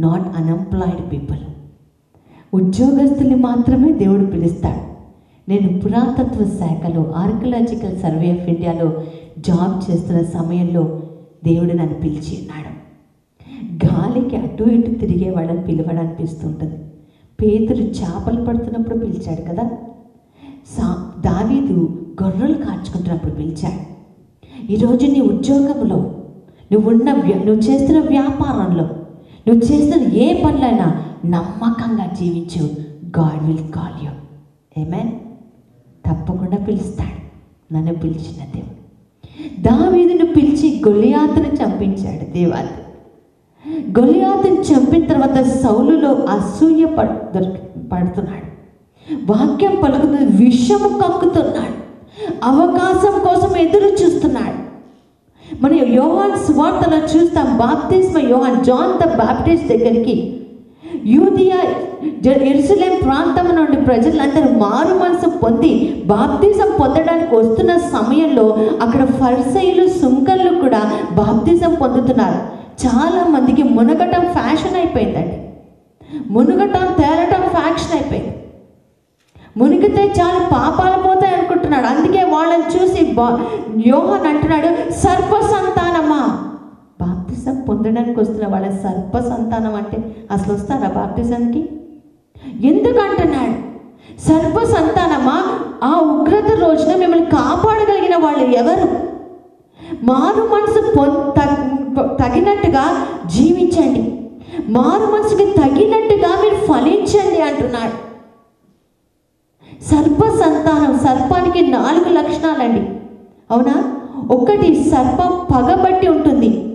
not unemployed people. ఉద్యోగస్తుల్ని మాత్రమే దేవుడు పిలుస్తాడు. నేను పురాతత్వ శాఖలో ఆర్కియలాజికల్ సర్వే ఆఫ్ ఇండియాలో జాబ్ చేస్తున్న సమయంలో దేవుడు నన్ను పిలిచి ఉన్నాడు గాలికి అటు ఇటు తిరిగే వాళ్ళని పిలవడనిపిస్తుంటుంది పేతురు చేపలు పడుతున్నప్పుడు పిలిచాడు కదా. సా దావీదు గొర్రెలు కాచుకుంటున్నప్పుడు పిలిచాడు. ఈరోజు నీ ఉద్యోగంలో నువ్వున్న వ్య- నువ్వు చేస్తున్న వ్యాపారంలో నువ్వు చేస్తున్న ఏ పనులైనా నమ్మకంగా జీవించు. God will call you. ఏమే తప్పకుండా పిలుస్తాడు. నన్ను పిలిచిన దేవుడు. దావీదును పిలిచి గొలియాతను చంపించాడు దేవాది గొలియాతను చంపిన తర్వాత సౌలులో అసూయ పడ్ పడుతున్నాడు. వాక్యం పలుకుతుంది విషము కక్కుతున్నాడు. అవకాశం కోసం ఎదురు చూస్తున్నాడు. మన యోహాన్ స్వార్తలో చూస్తాం బాప్తిస్మ యోహాన్ జాన్ ద బాప్టిస్ట్ దగ్గరికి యూదియా ఎరుసలేం ప్రాంతం నుండి ప్రజలందరూ మారు మనసు పొంది బాప్తిజం పొందడానికి వస్తున్న సమయంలో అక్కడ ఫర్సైలు సుంకర్లు కూడా బాప్తిజం పొందుతున్నారు. చాలా మందికి మునగటం ఫ్యాషన్ అయిపోయిందండి. మునగటం తేలటం ఫ్యాషన్ అయిపోయింది. మునిగితే చాలు పాపాలు పోతాయి అనుకుంటున్నాడు. అందుకే వాళ్ళని చూసి బా- యోహన్ అంటున్నాడు సర్ప సంతానమా బాప్తిజం పొందడానికి వస్తున్న వాళ్ళ సర్ప సంతానం అంటే అసలు వస్తారా బాప్తిజానికి ఎందుకంటున్నాడు? సర్ప సంతానమా ఆ ఉగ్రత రోజున మిమ్మల్ని కాపాడగలిగిన వాళ్ళు ఎవరు? మారు మనసు పొ తగ్- తగినట్టుగా జీవించండి. మారు మనసుకి తగినట్టుగా మీరు ఫలించండి అంటున్నాడు. సర్ప సంతానం సర్పానికి నాలుగు లక్షణాలండి. అవునా? ఒకటి సర్పం పగబట్టి ఉంటుంది.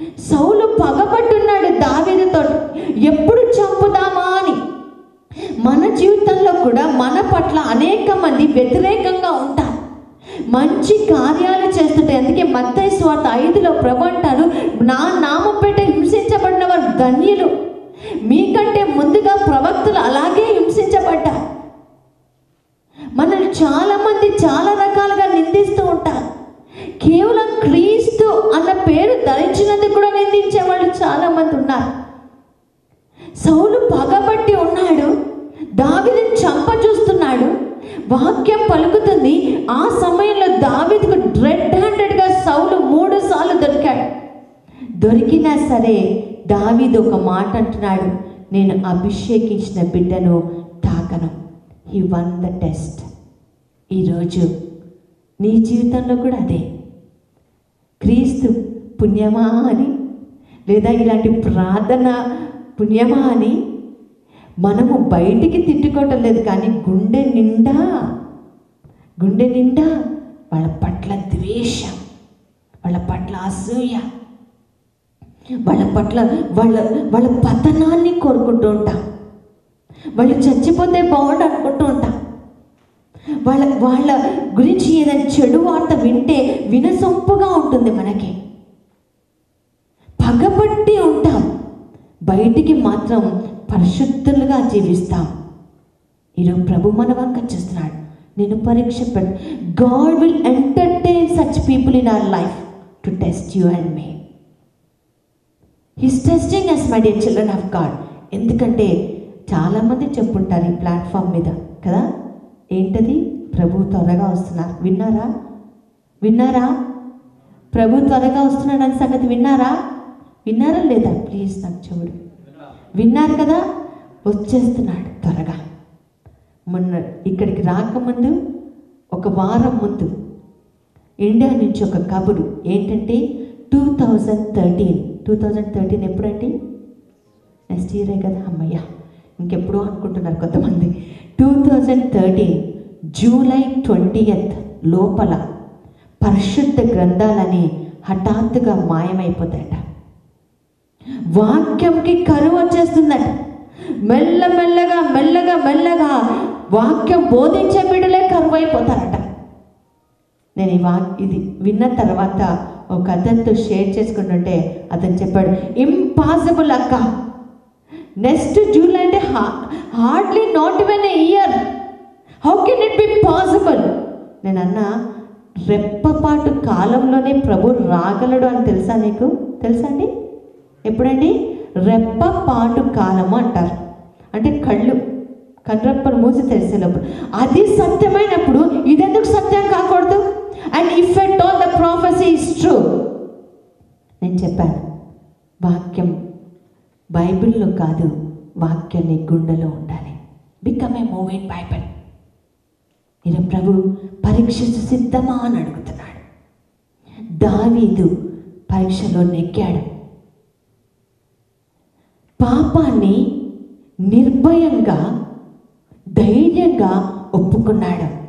సౌలు పగపట్టున్నాడు ఉన్నాడు ఎప్పుడు చంపుదామా అని. మన జీవితంలో కూడా మన పట్ల అనేక మంది వ్యతిరేకంగా ఉంటారు. మంచి కార్యాలు చేస్తుంటే అందుకే మత్తయ్య స్వార్థ ఐదులో ప్రభు అంటారు నా నామం పెట్ట హింసించబడిన వారు ధన్యులు. మీకంటే ముందుగా ప్రవక్తలు అలాగే హింసించబడ్డారు. మనల్ని చాలామంది చాలా రకాలుగా నిందిస్తూ ఉంటారు. కేవలం క్రీస్తు అన్న పేరు ధరించినందుకు కూడా నిందించే వాళ్ళు చాలా మంది ఉన్నారు. సౌలు పగబట్టి ఉన్నాడు దావిదిని చంప చూస్తున్నాడు వాక్యం పలుకుతుంది. ఆ సమయంలో దావిదికు రెడ్ హ్యాండెడ్గా సౌలు మూడు సార్లు దొరికాడు. దొరికినా సరే దావీదు ఒక మాట అంటున్నాడు నేను అభిషేకించిన బిడ్డను తాకను. హీ వన్ ద టెస్ట్ ఈరోజు నీ జీవితంలో కూడా అదే. క్రీస్తు పుణ్యమా అని లేదా ఇలాంటి ప్రార్థన పుణ్యమా అని మనము బయటికి తిట్టుకోవటం లేదు కానీ గుండె నిండా గుండె నిండా వాళ్ళ పట్ల ద్వేషం వాళ్ళ పట్ల అసూయ వాళ్ళ పట్ల వాళ్ళ వాళ్ళ పతనాన్ని కోరుకుంటూ ఉంటాం. వాళ్ళు చచ్చిపోతే బాగుండు అనుకుంటూ ఉంటాం. వాళ్ళ వాళ్ళ గురించి ఏదైనా చెడు వార్త వింటే వినసొంపుగా ఉంటుంది మనకి. పగబట్టి ఉంటాం. బయటికి మాత్రం పరిశుద్ధులుగా జీవిస్తాం. ఈరోజు ప్రభు మన వంక చూస్తున్నాడు. నేను పరీక్ష పెట్ట God will entertain such people in our life to test you and me his testing us my dear children of God ఎందుకంటే చాలామంది చెప్పుంటారు ఈ ప్లాట్ఫామ్ మీద కదా? ఏంటది? ప్రభు త్వరగా వస్తున్నారు విన్నారా? విన్నారా? ప్రభు త్వరగా వస్తున్నాడు అనే సంగతి విన్నారా? విన్నారా లేదా? ప్లీజ్ నాకు చెవుడు. విన్నారు కదా? వచ్చేస్తున్నాడు త్వరగా. మొన్న ఇక్కడికి రాకముందు ఒక వారం ముందు ఇండియా నుంచి ఒక కబురు ఏంటంటే two thousand thirteen two thousand thirteen ఎప్పుడండి? నెక్స్ట్ ఇయరే కదా అమ్మయ్య. ఇంకెప్పుడు అనుకుంటున్నారు కొంతమంది. Two thousand thirteen July twentieth లోపల పరిశుద్ధ గ్రంథాలని హఠాత్తుగా మాయమైపోతాయట. వాక్యంకి కరువు వచ్చేస్తుందట. మెల్ల మెల్లగా మెల్లగా మెల్లగా వాక్యం బోధించే బిడ్డలే కరువు అయిపోతారట నేను ఈ వాక్ ఇది విన్న తర్వాత ఒక అతనితో షేర్ చేసుకుంటుంటే అతను చెప్పాడు ఇంపాసిబుల్ అక్క. నెక్స్ట్ జూలై అంటే hardly not even a year how can it be possible నేను అన్నా రెప్పపాటు కాలంలోనే ప్రభు రాగలడు అని తెలుసా నీకు? తెలుసా అండి? ఎప్పుడండి? రెప్పపాటు కాలము అంటారు. అంటే కళ్ళు కన్రెప్పలు మూసి తెలిసేటప్పుడు అది సత్యమైనప్పుడు ఇదెందుకు సత్యం కాకూడదు? And if at all the prophecy is true నేను చెప్పాను వాక్యం బైబిల్లో కాదు వాక్యాన్ని గుండెలో ఉండాలి. బికమ్ ఏ మూవింగ్ బైబిల్ నేను ప్రభు పరీక్షించు సిద్ధమా అని అడుగుతున్నాడు. దావీదు పరీక్షలో నెగ్గాడు. పాపాన్ని నిర్భయంగా ధైర్యంగా ఒప్పుకున్నాడు.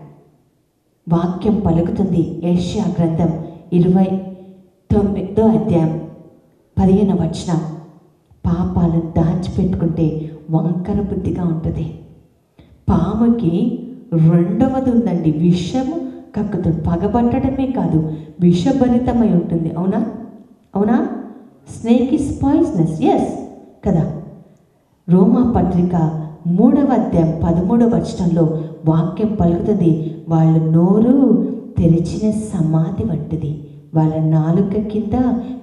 వాక్యం పలుకుతుంది. ఏషియా గ్రంథం ఇరవై తొమ్మిదో అధ్యాయం పదిహేను వచ్చిన పాపాలను దాచిపెట్టుకుంటే వంకర బుద్ధిగా ఉంటుంది. పాముకి రెండవది ఉందండి విషము కక్కుతుంది పగబట్టడమే కాదు విషభరితమై ఉంటుంది. అవునా? అవునా? స్నేక్ ఇస్ పాయిజనస్ ఎస్ కదా? రోమా పత్రిక మూడవ అధ్యాయం పదమూడవ వచనంలో వాక్యం పలుకుతుంది. వాళ్ళ నోరు తెరిచిన సమాధి వంటిది. వాళ్ళ నాలుక కింద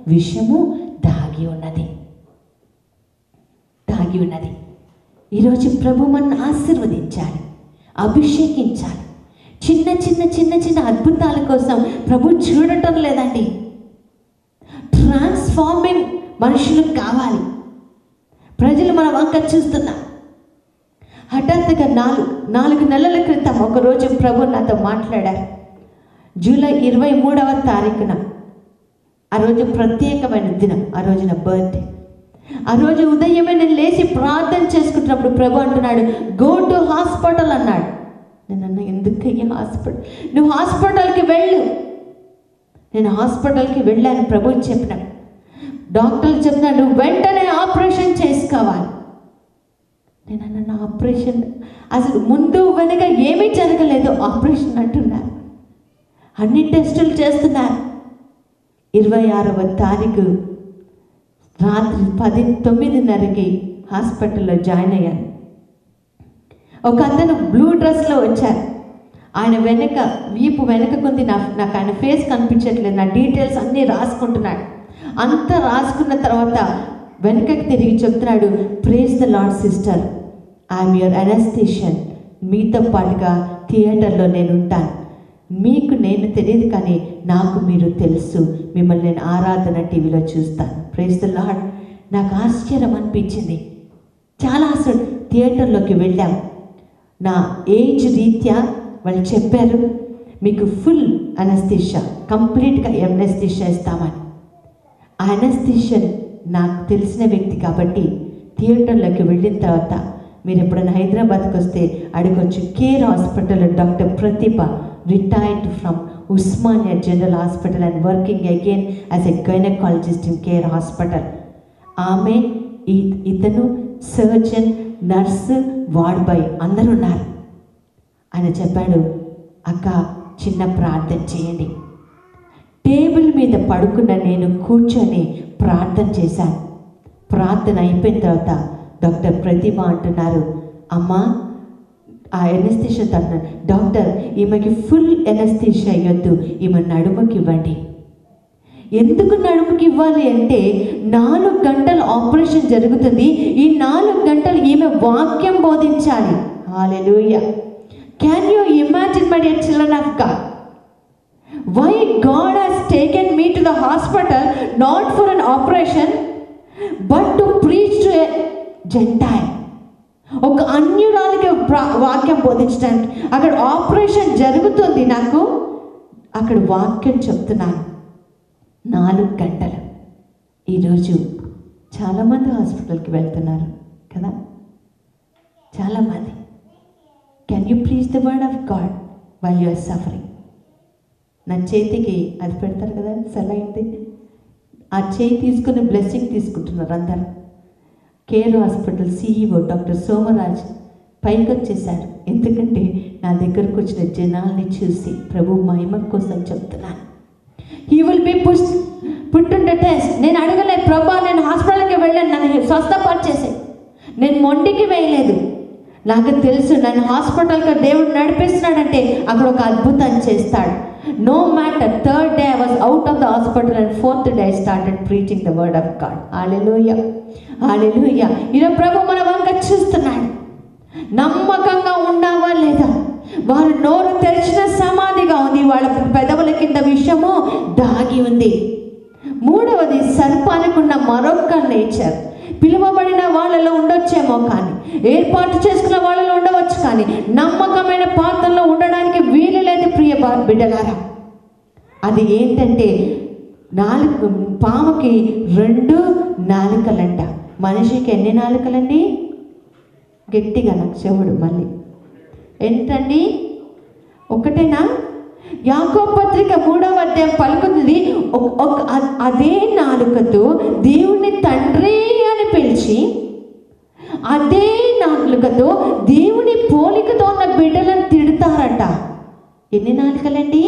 విషము దాగి ఉన్నది. దాగి ఉన్నది. ఈరోజు ప్రభు మన ఆశీర్వదించాలి అభిషేకించాలి. చిన్న చిన్న చిన్న చిన్న అద్భుతాల కోసం ప్రభు చూడటం లేదండి. ట్రాన్స్ఫార్మింగ్ మనుషులు కావాలి. ప్రజలు మన వంక చూస్తున్నా హఠాత్తుగా నాలుగు నాలుగు నెలల క్రితం ఒకరోజు ప్రభు నాతో మాట్లాడారు. జూలై ఇరవై మూడవ తారీఖున ఆ రోజు ప్రత్యేకమైన దినం ఆ రోజున బర్త్డే. ఆ రోజు ఉదయమే నేను లేచి ప్రార్థన చేసుకుంటున్నప్పుడు ప్రభు అంటున్నాడు గో టు హాస్పిటల్ అన్నాడు. నేను అన్న ఎందుకయ్యా హాస్పిటల్ నువ్వు హాస్పిటల్కి వెళ్ళు. నేను హాస్పిటల్కి వెళ్ళాను ప్రభు చెప్పినాడు డాక్టర్లు చెప్తున్నాడు నువ్వు వెంటనే ఆపరేషన్ చేసుకోవాలి. నేను అన్న ఆపరేషన్ అసలు ముందు వెనక ఏమీ జరగలేదు ఆపరేషన్ అంటున్నారు. అన్ని టెస్టులు చేస్తున్నారు. ఇరవై ఆరవ తారీఖు రాత్రి పది తొమ్మిదిన్నరకి హాస్పిటల్లో జాయిన్ అయ్యాను ఒక అతను బ్లూ డ్రెస్లో వచ్చారు. ఆయన వెనక వీపు వెనక కొంది నా నాకు ఆయన ఫేస్ కనిపించట్లేదు. నా డీటెయిల్స్ అన్నీ రాసుకుంటున్నాడు. అంతా రాసుకున్న తర్వాత వెనకకి తిరిగి చెప్తున్నాడు praise the Lord sister I'm your anaesthetician మీతో పాటుగా థియేటర్లో నేను ఉంటాను మీకు నేను తెలియదు కానీ నాకు మీరు తెలుసు. మిమ్మల్ని నేను ఆరాధన టీవీలో చూస్తాను. ప్రైజ్ ద లాడ్ నాకు ఆశ్చర్యం అనిపించింది. చాలా అసలు థియేటర్లోకి వెళ్ళాం. నా ఏజ్ రీత్యా వాళ్ళు చెప్పారు మీకు ఫుల్ అనస్థిషా కంప్లీట్గా ఎనస్థిషా ఇస్తామని. ఆ అనస్థిషియన్ నాకు తెలిసిన వ్యక్తి కాబట్టి థియేటర్లోకి వెళ్ళిన తర్వాత మీరు ఎప్పుడైనా హైదరాబాద్కి వస్తే అడగొచ్చు. Care Hospital doctor Prathibha retired from Usmania General Hospital and working again as a gynecologist in Care Hospital. ఆమె ఇతను సర్జన్ నర్సు వార్డ్ బాయ్ అందరూ ఉన్నారు. ఆయన చెప్పాడు అక్క చిన్న ప్రార్థన చేయండి. టేబుల్ మీద పడుకున్న నేను కూర్చొని ప్రార్థన చేశాను. ప్రార్థన అయిపోయిన తర్వాత డాక్టర్ ప్రతిభ అంటున్నారు అమ్మా ఆ ఎనస్థిషియా తన డాక్టర్ ఈమెకి ఫుల్ ఎనస్థిషియా అయ్యొద్దు ఈమె నడుముకి ఇవ్వండి ఎందుకు నడుముకి ఇవ్వాలి అంటే నాలుగు గంటల ఆపరేషన్ జరుగుతుంది. ఈ నాలుగు గంటలు ఈమె వాక్యం బోధించాలి. Hallelujah can you imagine my dear children of God why God has taken me to the hospital not for an operation but to preach to gentile ఒక అన్యురాలికి ప్రా- వాక్యం బోధించడానికి అక్కడ ఆపరేషన్ జరుగుతుంది నాకు. అక్కడ వాక్యం చెప్తున్నాను. నాలుగు గంటలు. ఈరోజు చాలామంది హాస్పిటల్కి వెళ్తున్నారు కదా? చాలామంది. Can you please the word of God why you are suffering నా చేతికి అది పెడతారు కదా సెలైంది ఆ చేయి తీసుకుని బ్లెస్సింగ్ తీసుకుంటున్నారు అందరూ. Care Hospital CEO doctor Somaraj పైకి వచ్చేసాడు ఎందుకంటే నా దగ్గరకు వచ్చిన జనాల్ని చూసి ప్రభు మహిమ కోసం చెప్తున్నాను. He will be push put test నేను అడగలే ప్రభా నేను హాస్పిటల్కి వెళ్ళాను నన్ను స్వస్థపరిచేసే నేను మొండికి వేయలేదు. నాకు తెలుసు నన్ను హాస్పిటల్కి దేవుడు నడిపిస్తున్నాడంటే అక్కడ ఒక అద్భుతం చేస్తాడు. No matter third day I was out of the hospital and fourth day I started preaching the word of God hallelujah hallelujah ఈరోజు ప్రభు మన వంక చూస్తున్నాడు. నమ్మకంగా ఉన్నావా లేదా? వారు నోరు తెరిచిన సమాధిగా ఉంది. వాళ్ళ పెదవుల కింద విషయము దాగి ఉంది. మూడవది సర్పానికి మరొక నేచర్ పిలువబడిన వాళ్ళలో ఉండొచ్చేమో కానీ ఏర్పాటు చేసుకున్న వాళ్ళలో ఉండవచ్చు కానీ నమ్మకమైన పాత్రలో ఉండడానికి వీలు లేదు ప్రియ బిడ్డలారా. అది ఏంటంటే నాలుగు పాముకి రెండు నాలుకలంట. మనిషికి ఎన్ని నాలుకలండి? గట్టిగా నాకు చెవుడు మళ్ళీ. ఏంటండి? ఒకటేనా? యాకో పత్రిక మూడవ అధ్యాయం పలుకుతుంది అదే నాలుకతో దేవుని తండ్రి అని పిలిచి అదే నాలుకతో దేవుని పోలికతో ఉన్న బిడ్డలను తిడతారట. ఎన్ని నాలుకలండి?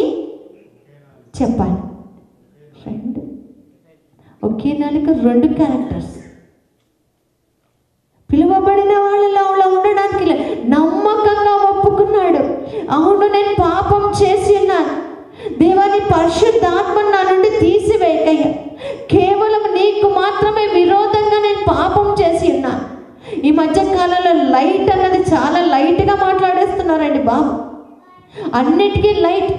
చెప్పాలి రెండు. ఒకే నాలుక రెండు క్యారెక్టర్స్ పిలువబడిన వాళ్ళలో ఉండడానికి లే- నమ్మకంగా ఒప్పుకున్నాడు. అవును నేను పాపం చేసి ఉన్నాను. దేవాని పరిశుద్ధాత్మ నా నుండి తీసివేయకయ్యా. కేవలం నీకు మాత్రమే విరోధంగా నేను పాపం చేసి ఉన్నాను ఈ మధ్య కాలంలో లైట్ అన్నది చాలా లైట్గా మాట్లాడేస్తున్నారండి బాబు. అన్నిటికీ లైట్.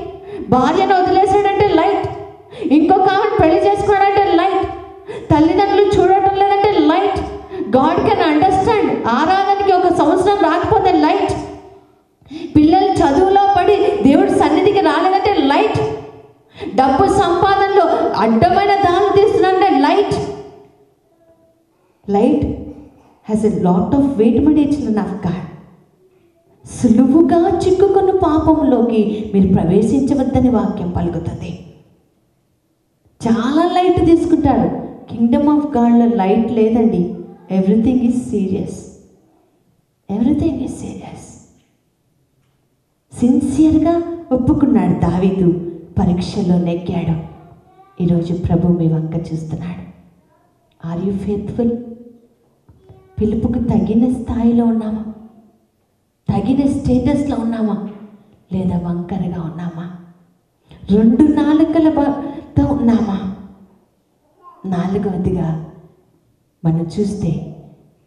భార్యను వదిలేసాడంటే లైట్. ఇంకొక ఆమెను పెళ్ళి చేసుకున్నాడంటే లైట్. తల్లిదండ్రులు చూడటం లేదంటే లైట్. గాడ్ కెన్ అండర్స్టాండ్ ఆరాధనకి ఒక సంవత్సరం రాకపోతే లైట్ పిల్లలు చదువులో పడి దేవుడి సన్నిధికి రాలేదంటే లైట్ డబ్బు సంపాదనలో అడ్డమైన దారులు తీస్తున్నారంటే light light has a lot of weight money children of God సులువుగా చిక్కుకున్న పాపంలోకి మీరు ప్రవేశించవద్దని వాక్యం పలుకుతుంది. చాలా లైట్ తీసుకుంటాడు. కింగ్డమ్ ఆఫ్ గాడ్లో లైట్ లేదండి. Everything is serious everything is serious సిన్సియర్గా ఒప్పుకున్నాడు దావీదు. పరీక్షలో నెగ్గాడు. ఈరోజు ప్రభు మీ వంక చూస్తున్నాడు. ఆర్ యు ఫేత్ఫుల్ పిలుపుకు తగిన స్థాయిలో ఉన్నామా తగిన స్టేటస్లో ఉన్నామా లేదా వంకరగా ఉన్నామా రెండు నాలుకల ఉన్నామా నాలుగవదిగా మనం చూస్తే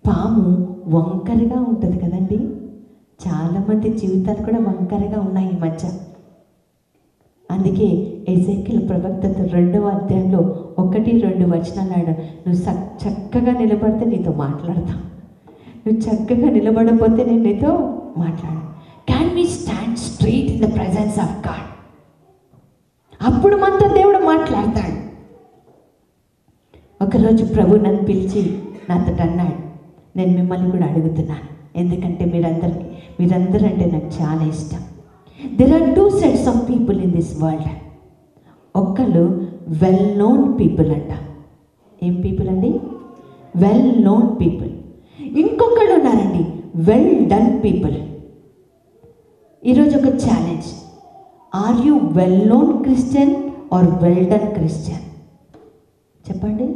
పాము వంకరగా ఉంటుంది కదండి. చాలామంది జీవితాలు కూడా వంకరగా ఉన్నాయి ఈ మధ్య. అందుకే ఎజైకిల్ ప్రవక్తతో రెండవ అధ్యాయంలో ఒకటి రెండు వచనాలు నువ్వు సక్- చక్కగా నిలబడితే నీతో మాట్లాడతా. నువ్వు చక్కగా నిలబడకపోతే నేను నీతో మాట్లాడు can we stand straight in the presence of God అప్పుడు మనతో దేవుడు మాట్లాడతాడు. ఒకరోజు ప్రభు నన్ను పిలిచి నాతో అన్నాడు. నేను మిమ్మల్ని కూడా అడుగుతున్నాను. ఎందుకంటే మీరందరికీ మీరందరూ అంటే నాకు చాలా ఇష్టం. There are two sets of people in this world ఒక్కళ్ళు వెల్ నోన్ పీపుల్ అంట. ఏం పీపుల్ అండి? వెల్ నోన్ పీపుల్ ఇంకొకళ్ళు ఉన్నారండి వెల్ డన్ పీపుల్ ఈరోజు ఒక challenge are you well known Christian or well done Christian చెప్పండి.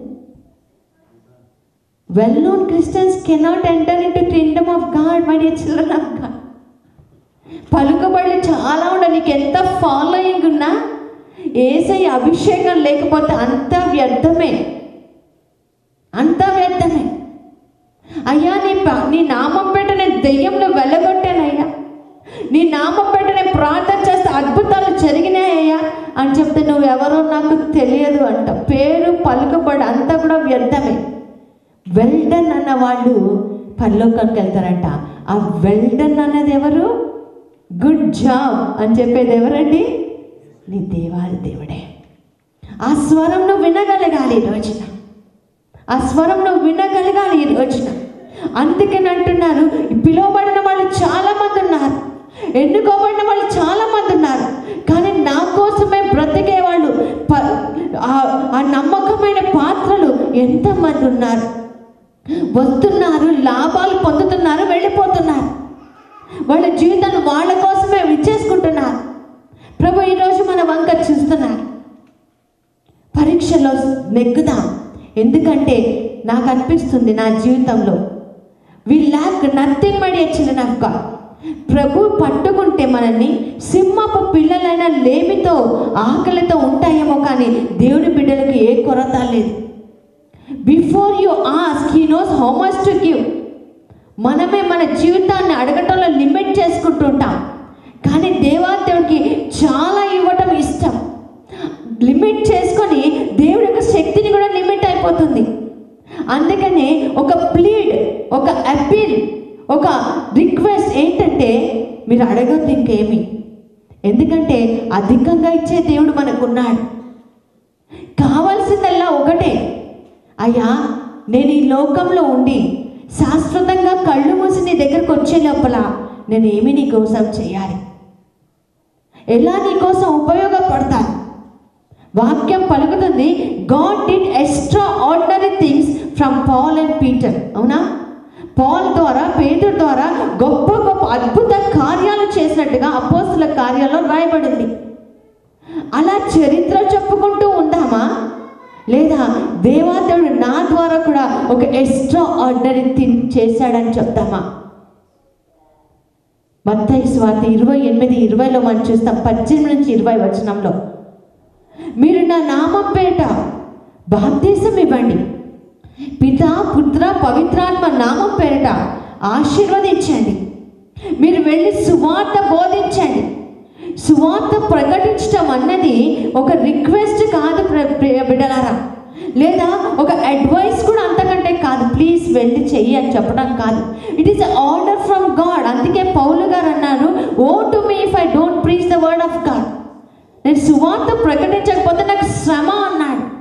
Well known Christians cannot enter into kingdom of God my dear children of God పలుకుబడులు చాలా ఉండ నీకు ఎంత ఫాలోయింగ్ ఉన్నా ఏసై అభిషేకం లేకపోతే అంతా వ్యర్థమే. అంతా వ్యర్థమే. అయ్యా నీ ప- నీ నామం పెట్ట నేను దెయ్యంలో వెళ్ళగొట్టానయ్యా నీ నామం పెట్ట నేను ప్రార్థన చేస్తే అద్భుతాలు జరిగినాయ్యా అని చెప్తే నువ్వెవరో నాకు తెలియదు అంట. పేరు పలుకుబడి అంతా కూడా వ్యర్థమే. వెల్డన్ అన్న వాళ్ళు పరలోకానికి వెళ్తారంట. ఆ వెల్డన్ అన్నది ఎవరు? గుడ్ జాబ్ అని చెప్పేది ఎవరండి? నీ దేవాది దేవుడే. ఆ స్వరం నువ్వు వినగలగాలి ఈ రోజున. ఆ స్వరం నువ్వు వినగలగాలి ఈ రోజున. అందుకని అంటున్నారు పిలువబడిన వాళ్ళు చాలా మంది ఉన్నారు. ఎన్నుకోబడిన వాళ్ళు చాలా మంది ఉన్నారు. కానీ నా కోసమే బ్రతికే వాళ్ళు ప- ఆ- ఆ నమ్మకమైన పాత్రలు ఎంతమంది ఉన్నారు? వస్తున్నారు లాభాలు పొందుతున్నారు వెళ్ళిపోతున్నారు. వాళ్ళ జీవితాన్ని వాళ్ళ కోసమే విచ్చేసుకుంటున్నారు. ప్రభు ఈరోజు మన వంక చూస్తున్నారు. పరీక్షలో నెగ్గుదాం. ఎందుకంటే నాకు అనిపిస్తుంది నా జీవితంలో we lack nothing my dear children ప్రభు పట్టుకుంటే మనల్ని సింహపు పిల్లలైన లేమితో ఆకలితో ఉంటాయేమో కానీ దేవుడి బిడ్డలకు ఏ కొరత లేదు. Before you ask he knows how much to give మనమే మన జీవితాన్ని అడగటంలో లిమిట్ చేసుకుంటుంటాం. కానీ దేవాదేవుడికి చాలా ఇవ్వటం ఇష్టం. లిమిట్ చేసుకొని దేవుడి యొక్క శక్తిని కూడా లిమిట్ అయిపోతుంది. అందుకనే ఒక ప్లీడ్ ఒక అపీల్ ఒక రిక్వెస్ట్ ఏంటంటే మీరు అడగద్దు ఇంకేమి. ఎందుకంటే అధికంగా ఇచ్చే దేవుడు మనకున్నాడు. కావాల్సిందల్లా ఒకటే. అయ్యా నేను ఈ లోకంలో ఉండి శాశ్వతంగా కళ్ళు మూసి నీ దగ్గరకు వచ్చే లోపల నేను ఏమి నీ కోసం చేయాలి? ఎలా నీ కోసం ఉపయోగపడతాను? వాక్యం పలుకుతుంది God did extraordinary things from Paul and Peter అవునా? పాల్ ద్వారా పేదర్ ద్వారా గొప్ప గొప్ప అద్భుత కార్యాలు చేసినట్టుగా అపోస్తుల కార్యాల్లో రాయబడింది. అలా చరిత్ర చెప్పుకుంటూ ఉందామా? లేదా దేవాదేవుడు నా ద్వారా కూడా ఒక ఎక్స్ట్రా ఆర్డినరీ థింగ్ చేశాడని చెప్తామా? మత్తయి స్వార్థ ఇరవై ఎనిమిది ఇరవైలో మనం చూస్తాం పద్దెనిమిది నుంచి ఇరవై వచనంలో. మీరు నా నామం పేట బాప్తీసం ఇవ్వండి. పిత పుత్ర పవిత్రాత్మ నామం పేరిట ఆశీర్వదించండి. మీరు వెళ్ళి సువార్త బోధించండి. సువార్త ప్రకటించటం అన్నది ఒక రిక్వెస్ట్ కాదు ప్ర- బిడ్డలారా. లేదా ఒక అడ్వైస్ కూడా అంతకంటే కాదు. ప్లీజ్ వెళ్ళి చెయ్యి అని చెప్పడం కాదు. It is order from God అందుకే పౌలు గారు అన్నారు woe to me if I don't preach the word of God నేను సువార్త ప్రకటించకపోతే నాకు శ్రమ అన్నాడు.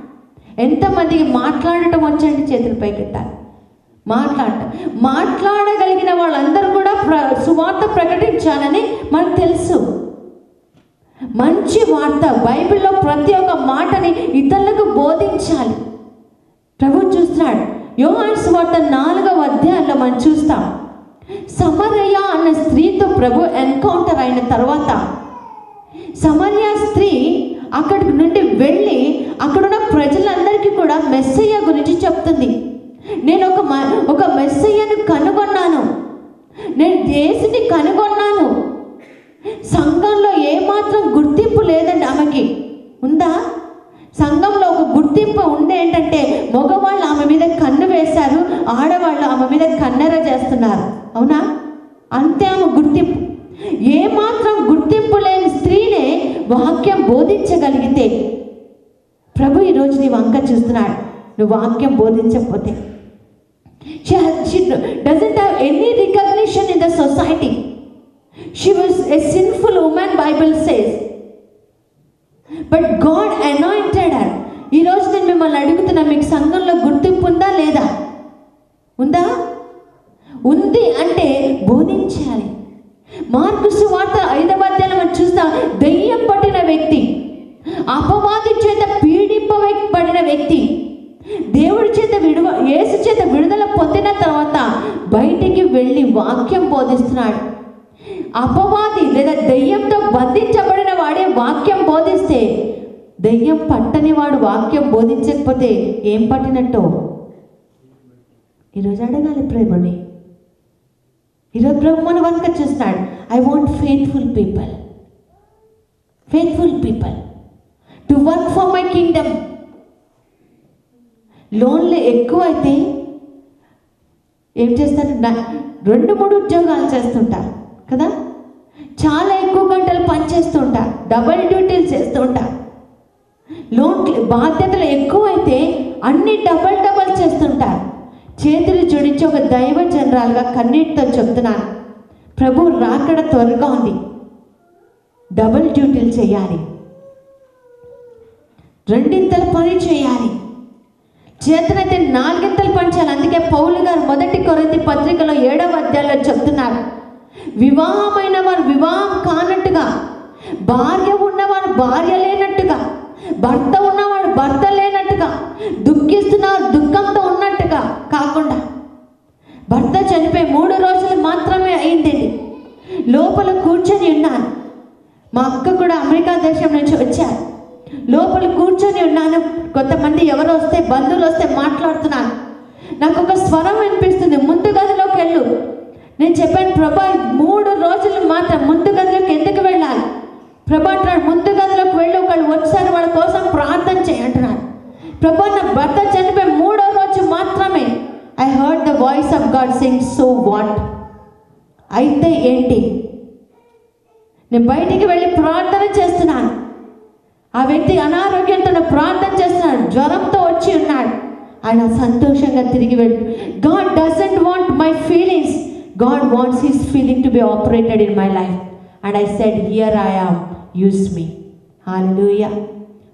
ఎంతమందికి మాట్లాడటం వచ్చండి చేతులు పైకెత్తాలి. మాట్లాడ మాట్లాడగలిగిన వాళ్ళందరూ కూడా ప్ర సువార్త ప్రకటించాలని మనకు తెలుసు. మంచి వార్త బైబిల్లో ప్రతి ఒక్క మాటని ఇతరులకు బోధించాలి. ప్రభు చూస్తున్నాడు. యోహాన్స్ వార్త నాలుగవ అధ్యాయంలో మనం చూస్తాం. సమరయ్య అన్న స్త్రీతో ప్రభు ఎన్కౌంటర్ అయిన తర్వాత సమర్య స్త్రీ అక్కడి నుండి వెళ్ళి అక్కడున్న ప్రజలందరికీ కూడా మెస్సయ్య గురించి చెప్తుంది. నేను ఒక మ- ఒక మెస్సయ్యను కనుగొన్నాను. నేను దేశిని కనుగొ సంఘంలో ఏమాత్రం గుర్తింపు లేదండి ఆమెకి ఉందా సంఘంలో ఒక గుర్తింపు ఉంది ఏంటంటే మగవాళ్ళు ఆమె మీద కన్ను వేశారు ఆడవాళ్ళు ఆమె మీద కన్నెర చేస్తున్నారు. అవునా? అంతే ఆమె గుర్తింపు. ఏమాత్రం గుర్తింపు లేని స్త్రీనే వాక్యం బోధించగలిగితే ప్రభు ఈరోజు నీ వంక చూస్తున్నాడు. నువ్వు వాక్యం బోధించకపోతే. She doesn't have any recognition in the society she was a sinful woman Bible says but God anointed ఈరోజు నేను మిమ్మల్ని అడుగుతున్నా మీకు సంఘంలో గుర్తింపు ఉందా లేదా? ఉందా? ఉంది అంటే బోధించాలి. మార్కుసు వార్త ఐదవ అధ్యాయం మనం దెయ్యం పట్టిన వ్యక్తి అపవాది చేత పీడింపబడిన వ్యక్తి దేవుడి చేత విడువ యేసు చేత విడుదల పొందిన తర్వాత బయటికి వెళ్ళి వాక్యం బోధిస్తున్నాడు. అపవాది లేదా దెయ్యంతో బంధించబడిన వాడే వాక్యం బోధిస్తే దెయ్యం పట్టని వాడు వాక్యం బోధించకపోతే ఏం పట్టినట్టు? ఈరోజు అడగాలి ప్రేమని. ఈరోజు బ్రహ్మను మన వంక చూస్తున్నాడు I want faithful people faithful people to work for my kingdom లోన్లు ఎక్కువైతే ఏం చేస్తారు? రెండు మూడు ఉద్యోగాలు చేస్తుంటారు కదా? చాలా ఎక్కువ గంటలు పనిచేస్తుంటారు డబల్ డ్యూటీలు చేస్తుంటారు లోన్ బాధ్యతలు ఎక్కువైతే అన్ని డబల్ డబల్ చేస్తుంటారు చేతులు జోడించి ఒక దైవ జనరాల్గా కన్నీటితో చెప్తున్నాను. ప్రభు రాకడ త్వరగా ఉంది. డబుల్ డ్యూటీలు చేయాలి. రెండింతల పని చేయాలి. చేతనైతే నాలుగింతలు పని చేయాలి. అందుకే పౌలు గారు మొదటి కొరింథీ పత్రికలో ఏడవ అధ్యాయంలో చెప్తున్నారు. వివాహమైన వారు వివాహం కానట్టుగా భార్య ఉన్నవారు భార్య లేనట్టుగా భర్త ఉన్నవాడు భర్త లేనట్టుగా దుఃఖిస్తున్నవాడు దుఃఖంతో ఉన్నట్టుగా కాకుండా భర్త చనిపోయి మూడు రోజులు మాత్రమే అయిందండి. లోపల కూర్చొని ఉన్నాను. మా అక్క కూడా అమెరికా దేశం నుంచి వచ్చారు. లోపల కూర్చొని ఉన్నాను. కొంతమంది ఎవరు వస్తే బంధువులు వస్తే మాట్లాడుతున్నాను నాకు ఒక స్వరం వినిపిస్తుంది. ముందు గదిలోకి వెళ్ళు. నేను చెప్పాను ప్రభా మూడు రోజులు మాత్రం ముందు గదిలోకి ఎందుకు వెళ్ళాలి? ప్రభా అంటున్నాడు ముందు గదిలోకి వెళ్ళి ఒకళ్ళు వచ్చారు వాళ్ళ కోసం ప్రార్థన చేయి ప్రభా నా భర్త చనిపోయి మూడో రోజు మాత్రమే I heard the voice of God sing so what అయితే ఏంటి? నేను బయటికి వెళ్ళి ప్రార్థన చేస్తున్నాను. ఆ వ్యక్తి అనారోగ్యంతో ప్రార్థన చేస్తున్నాడు జ్వరంతో వచ్చి ఉన్నాడు. ఆయన సంతోషంగా తిరిగి వెళ్ళి. God doesn't want my feelings God wants his feeling to be operated in my life and I said here I am use me hallelujah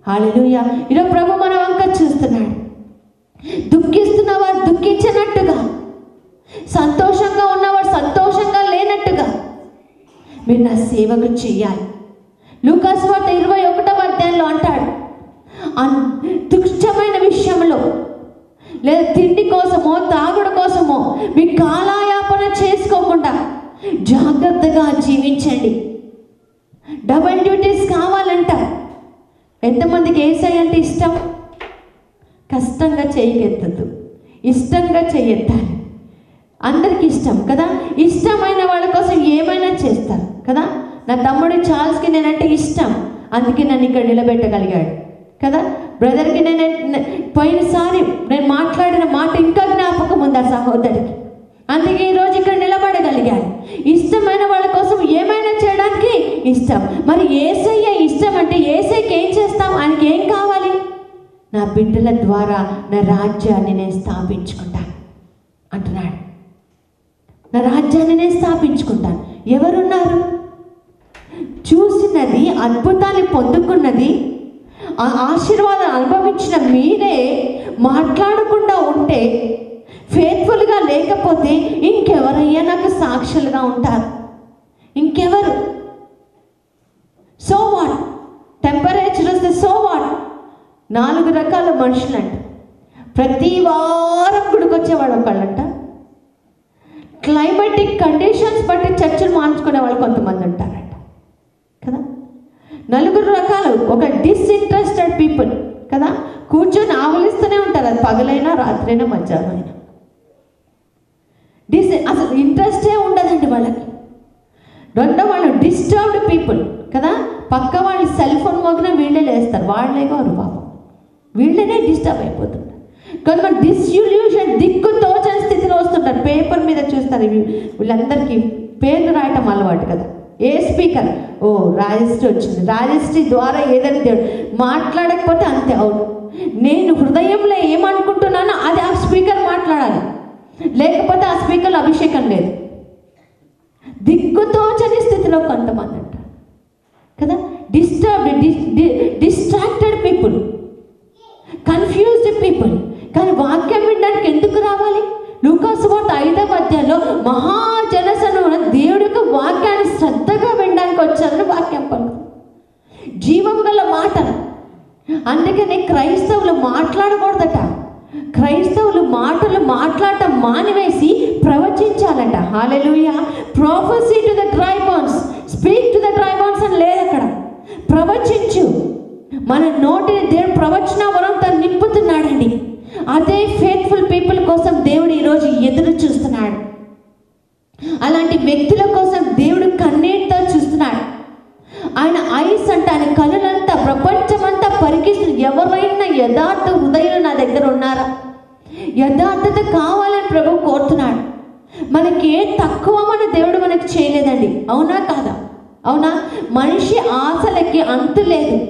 hallelujah ఈరోజు ప్రభు మన వంక చూస్తున్నాడు. దుఃఖిస్తున్న వారు దుఃఖించినట్టుగా సంతోషంగా ఉన్నవాడు సంతోషంగా లేనట్టుగా మీరు నా సేవకు చెయ్యాలి లూకాస్ వార్త ఇరవై ఒకటవ అధ్యాయంలో అంటాడు తుక్షమైన విషయంలో లేదా తిండి కోసమో తాగుడు కోసమో మీ కాలాయాపన చేసుకోకుండా జాగ్రత్తగా జీవించండి. డబల్ డ్యూటీస్ కావాలంట. ఎంతమందికి ఏసై అంటే ఇష్టం? కష్టంగా చేయగెత్తదు ఇష్టంగా చేయెత్తాలి అందరికి ఇష్టం కదా? ఇష్టమైన వాళ్ళ కోసం ఏమైనా చేస్తారు కదా? నా తమ్ముడు చార్ల్స్కి నేనంటే ఇష్టం. అందుకే నన్ను ఇక్కడ నిలబెట్టగలిగాడు కదా? బ్రదర్కి నేను పోయినసారి నేను మాట్లాడిన మాట ఇంకా జ్ఞాపకం ఉంది ఆ సహోదరికి. అందుకే ఈరోజు ఇక్కడ నిలబడగలిగాను ఇష్టమైన వాళ్ళ కోసం ఏమైనా చేయడానికి ఇష్టం. మరి ఏసయ్య ఇష్టం అంటే ఏసైకి ఏం చేస్తాం? ఆయనకి ఏం కావాలి? నా బిడ్డల ద్వారా నా రాజ్యాన్ని నేను స్థాపించుకుంటాను అంటున్నాడు. నా రాజ్యాన్ని నేను స్థాపించుకుంటాను. ఎవరున్నారు? చూసినది అద్భుతాన్ని పొందుకున్నది ఆ ఆశీర్వాదం అనుభవించిన మీరే మాట్లాడకుండా ఉంటే ఫేత్ఫుల్గా లేకపోతే ఇంకెవరయ్యా నాకు సాక్షులుగా ఉంటారు? ఇంకెవరు? సో వాట్ టెంపరేచర్ వస్తే సో వాట్ నాలుగు రకాల మనుషులంట. ప్రతి వారం గుడికొచ్చేవాడు ఒకళ్ళంట. క్లైమాటిక్ కండిషన్స్ బట్టి చర్చలు మార్చుకునే వాళ్ళు కొంతమంది ఉంటారంట. కదా? నలుగురు రకాలు ఒక డిస్ఇంట్రెస్టెడ్ పీపుల్ కదా? కూర్చొని ఆవలిస్తూనే ఉంటారు. అది పగలైనా రాత్రైనా మధ్యాహ్నం అయినా డిస్ అసలు ఇంట్రెస్టే ఉండదండి వాళ్ళకి. రెండో వాళ్ళు డిస్టర్బ్డ్ పీపుల్ కదా? పక్క వాళ్ళు సెల్ ఫోన్ మోగిన వీళ్ళే లేస్తారు. వాళ్ళే వారు పాపం. వీళ్ళనే డిస్టర్బ్ అయిపోతుంటారు. కొంతమంది డిస్యూల్యూషన్ దిక్కు తోచని స్థితిలో వస్తుంటారు. పేపర్ మీద చూస్తారు. వీళ్ళందరికీ పేర్లు రాయటం అలవాటు కదా? ఏ స్పీకర్? ఓ రాజశ్రీ వచ్చింది. రాజశ్రీ ద్వారా ఏదైనా దేవుడు మాట్లాడకపోతే అంతే. అవును. నేను హృదయంలో ఏమనుకుంటున్నానో అది ఆ స్పీకర్ మాట్లాడాలి. లేకపోతే ఆ స్పీకర్లు అభిషేకం లేదు. దిక్కుతోచని స్థితిలో కొంతమంది అంట కదా? Disturbed distracted people confused people కానీ వాక్యం వినడానికి ఎందుకు రావాలి? లూకాసు వార్త ఐదవ అధ్యాయంలో మహాజనసను దేవుడి యొక్క వాక్యాన్ని శ్రద్ధగా వినడానికి వచ్చారని వాక్యం పలుకు జీవం గల మాటలు. అందుకని క్రైస్తవులు మాట్లాడకూడదట. క్రైస్తవులు మాటలు మాట్లాడటం మానివేసి ప్రవచించాలట. Hallelujah prophesy to the dry bones speak to the dry bones అని లేదు అక్కడ ప్రవచించు. మన నోటిని దేవుడు ప్రవచన వరంతో నింపుతున్నాడండి. అదే ఫేత్ఫుల్ పీపుల్ కోసం దేవుడు ఈరోజు ఎదురు చూస్తున్నాడు. అలాంటి వ్యక్తుల కోసం దేవుడు ఆయన ఐస్ అంటే ఆయన కనులంతా ప్రపంచమంతా పరికిస్తున్న ఎవరైనా యథార్థ హృదయాలు నా దగ్గర ఉన్నారా? యథార్థత కావాలని ప్రభు కోరుతున్నాడు. మనకి ఏ తక్కువ మన దేవుడు మనకి చేయలేదండి. అవునా కాదా? అవునా? మనిషి ఆశలకి అంతు లేదు.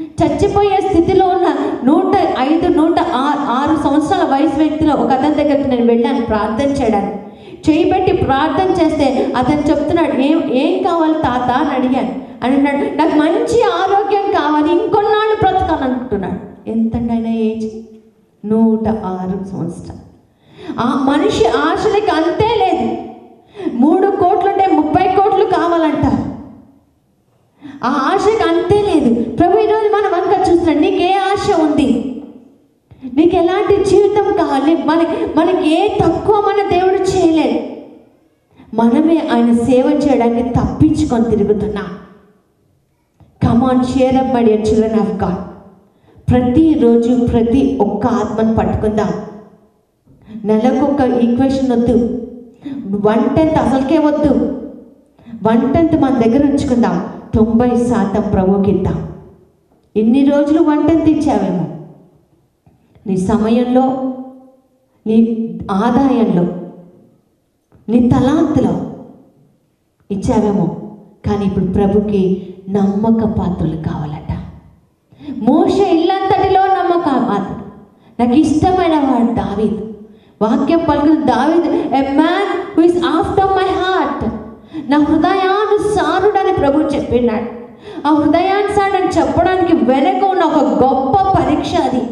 చచ్చిపోయే స్థితిలో ఉన్న నూట ఐదు నూట ఆ- ఆరు సంవత్సరాల వయసు వ్యక్తిలో ఒక అతని దగ్గరికి నేను వెళ్ళాను ప్రార్థన చేయడానికి. చేయి పెట్టి ప్రార్థన చేస్తే అతను చెప్తున్నాడు ఏం ఏం కావాలి తాత? అని అడిగాను. అని అన్నాడు నాకు మంచి ఆరోగ్యం కావాలి ఇంకొన్నాళ్ళు బ్రతకాలనుకుంటున్నాడు ఎంతండి ఆయన ఏజ్? నూట ఆరు సంవత్సరాలు. ఆ మనిషి ఆశలకి అంతే లేదు. మూడు కోట్లుంటే ముప్పై కోట్లు కావాలంట. ఆ ఆశకి అంతే లేదు. ప్రభు ఈరోజు మనం అంతా చూస్తున్నాం నీకు ఏ ఆశ ఉంది. నీకు ఎలాంటి జీవితం కావాలి? మనకి మనకి ఏ తక్కువ మన దేవుడు చేయలేదు. మనమే ఆయన సేవ చేయడానికి తప్పించుకొని తిరుగుతున్నాం. Come on cheer up my dear children of God ప్రతిరోజు ప్రతి ఒక్క ఆత్మను పట్టుకుందాం. నెలకు ఒక ఈక్వేషన్ వద్దు. వన్ టెన్త్ అసలుకే వద్దు. వన్ టెన్త్ మన దగ్గర ఉంచుకుందాం. తొంభై శాతం ప్రభుకిద్దాం ఎన్ని రోజులు వన్ టెన్త్ ఇచ్చావేమో. నీ సమయంలో నీ ఆదాయంలో నీ తలాంతులో ఇచ్చావేమో. కానీ ఇప్పుడు ప్రభుకి నమ్మక పాత్రలు కావాలట. మోష ఇల్లంతటిలో నమ్మక పాత్రుడు నాకు ఇష్టమైన వాడు దావీద్. వాక్యం పలుకు దావీద్ a man who is after my heart నా హృదయానుసారుడని ప్రభు చెప్పినాడు. ఆ హృదయానుసారుడని చెప్పడానికి వెనక ఉన్న ఒక గొప్ప పరీక్ష అది.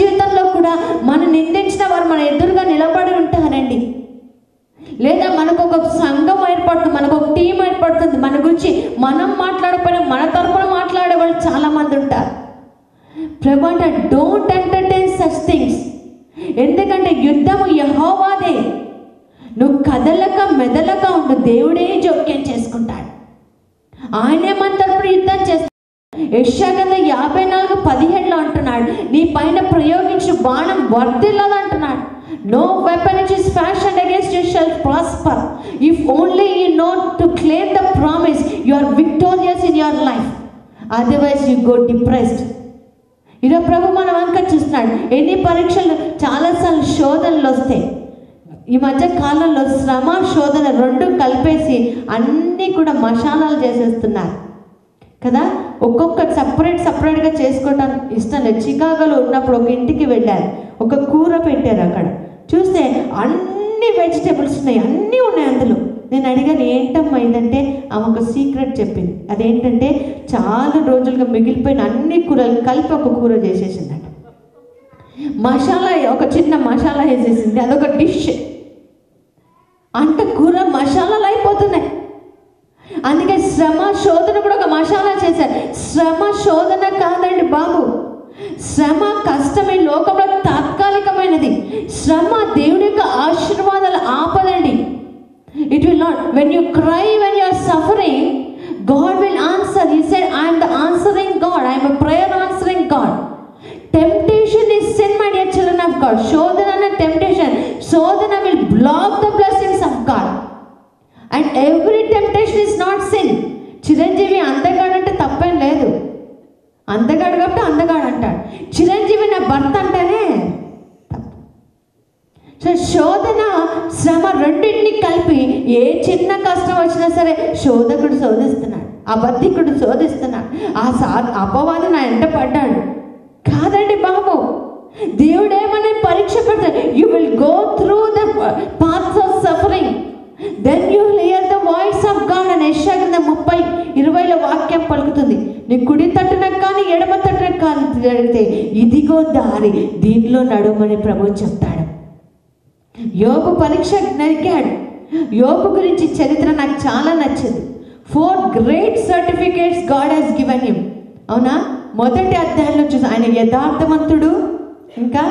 జీవితంలో కూడా మన నిందించిన వారు మన ఎదురుగా నిలబడి ఉంటారండి. లేదా మనకు ఒక సంఘం ఏర్పడుతుంది మనకు ఒక టీం ఏర్పడుతుంది మన గురించి మనం మాట్లాడకపోయినా మన తరపున మాట్లాడే వాళ్ళు చాలా మంది ఉంటారు. ప్రభు అంటే డోంట్ ఎంటర్టైన్ సచ్ థింగ్స్ ఎందుకంటే యుద్ధము యహోవాదే. నువ్వు కదలక మెదలక ఉండు దేవుడే జోక్యం చేసుకుంటాడు. ఆయనే మన తరపున యుద్ధం చేస్తాడు. యశాగంధ యాభై నాలుగు పదిహేడులో అంటున్నాడు నీ పైన ప్రయోగించు బాణం వర్తిల్లదు అంటున్నాడు no weapon it is fashion against you shall prosper if only you know to claim the promise you are victorious in your life otherwise you go depressed ఈరోజు ప్రభు మనం అంక చూస్తున్నాడు. ఎన్ని పరీక్షలు చాలాసార్లు శోధనలు వస్తాయి. ఈ మధ్య కాలంలో శ్రమ శోధన రెండు కలిపేసి అన్నీ కూడా మసాలాలు చేసేస్తున్నారు. కదా? ఒక్కొక్కటి సపరేట్ సపరేట్గా చేసుకోవటం ఇష్టం లేదు. చికాగోలో ఉన్నప్పుడు ఒక ఇంటికి వెళ్ళారు. ఒక కూర పెట్టారు అక్కడ. చూస్తే అన్ని వెజిటేబుల్స్ ఉన్నాయి. అన్నీ ఉన్నాయి అందులో. నేను అడిగాను ఏంటమ్మా ఇదంటే? ఆమె ఒక సీక్రెట్ చెప్పింది. అదేంటంటే చాలా రోజులుగా మిగిలిపోయిన అన్ని కూరలు కలిపి ఒక కూర చేసేసిందట. మసాలా ఒక చిన్న మసాలా వేసేసింది. అదొక డిష్ అంటే కూర మసాలాలు అయిపోతున్నాయి. అందుకే శ్రమ శోధన కూడా ఒక మసాలా చేశారు. శ్రమ శోధన కాదండి బాబు. శ్రమ కష్టం ఈ లోకంలో తాత్కాలికమైనది. శ్రమ దేవుడి యొక్క ఆశీర్వాదాలు ఆపదండి. It will not when you cry when you are suffering God will answer he said I'm the answering God I'm a prayer answering God temptation is sin my dear children of God శోధన అన్న temptation శోధన will block the blessings of God and every temptation is not sin Chiranjeevi అందగాడు అంటే తప్పేం లేదు. అందగాడు కాబట్టి అందగాడు అంటాడు. చిరంజీవి నా భర్త అంటేనే సో శోధన శ్రమ రెండింటిని కలిపి ఏ చిన్న కష్టం వచ్చినా సరే శోధకుడు శోధిస్తున్నాడు. అబద్ధికుడు శోధిస్తున్నాడు. ఆ సా అపవాది నా ఎంట పడ్డాడు. కాదండి బాబు. దేవుడేమని పరీక్ష పెడతాడు you will go through the paths of suffering then you hear the voice of God అని యశాగ్రంథ ముప్పై ఇరవైలో వాక్యం పలుకుతుంది. నీ కుడి తట్టున కానీ ఎడమ తట్టున కానీ జరిగితే ఇదిగో దారి దీనిలో నడుమని ప్రభు చెప్తాడు. యోగు పరీక్ష నరికాడు. యోగు గురించి చరిత్ర నాకు చాలా నచ్చింది. Four great certificates God has given him అవునా? మొదటి అధ్యాయంలో చూసి ఆయన యథార్థవంతుడు ఇంకా?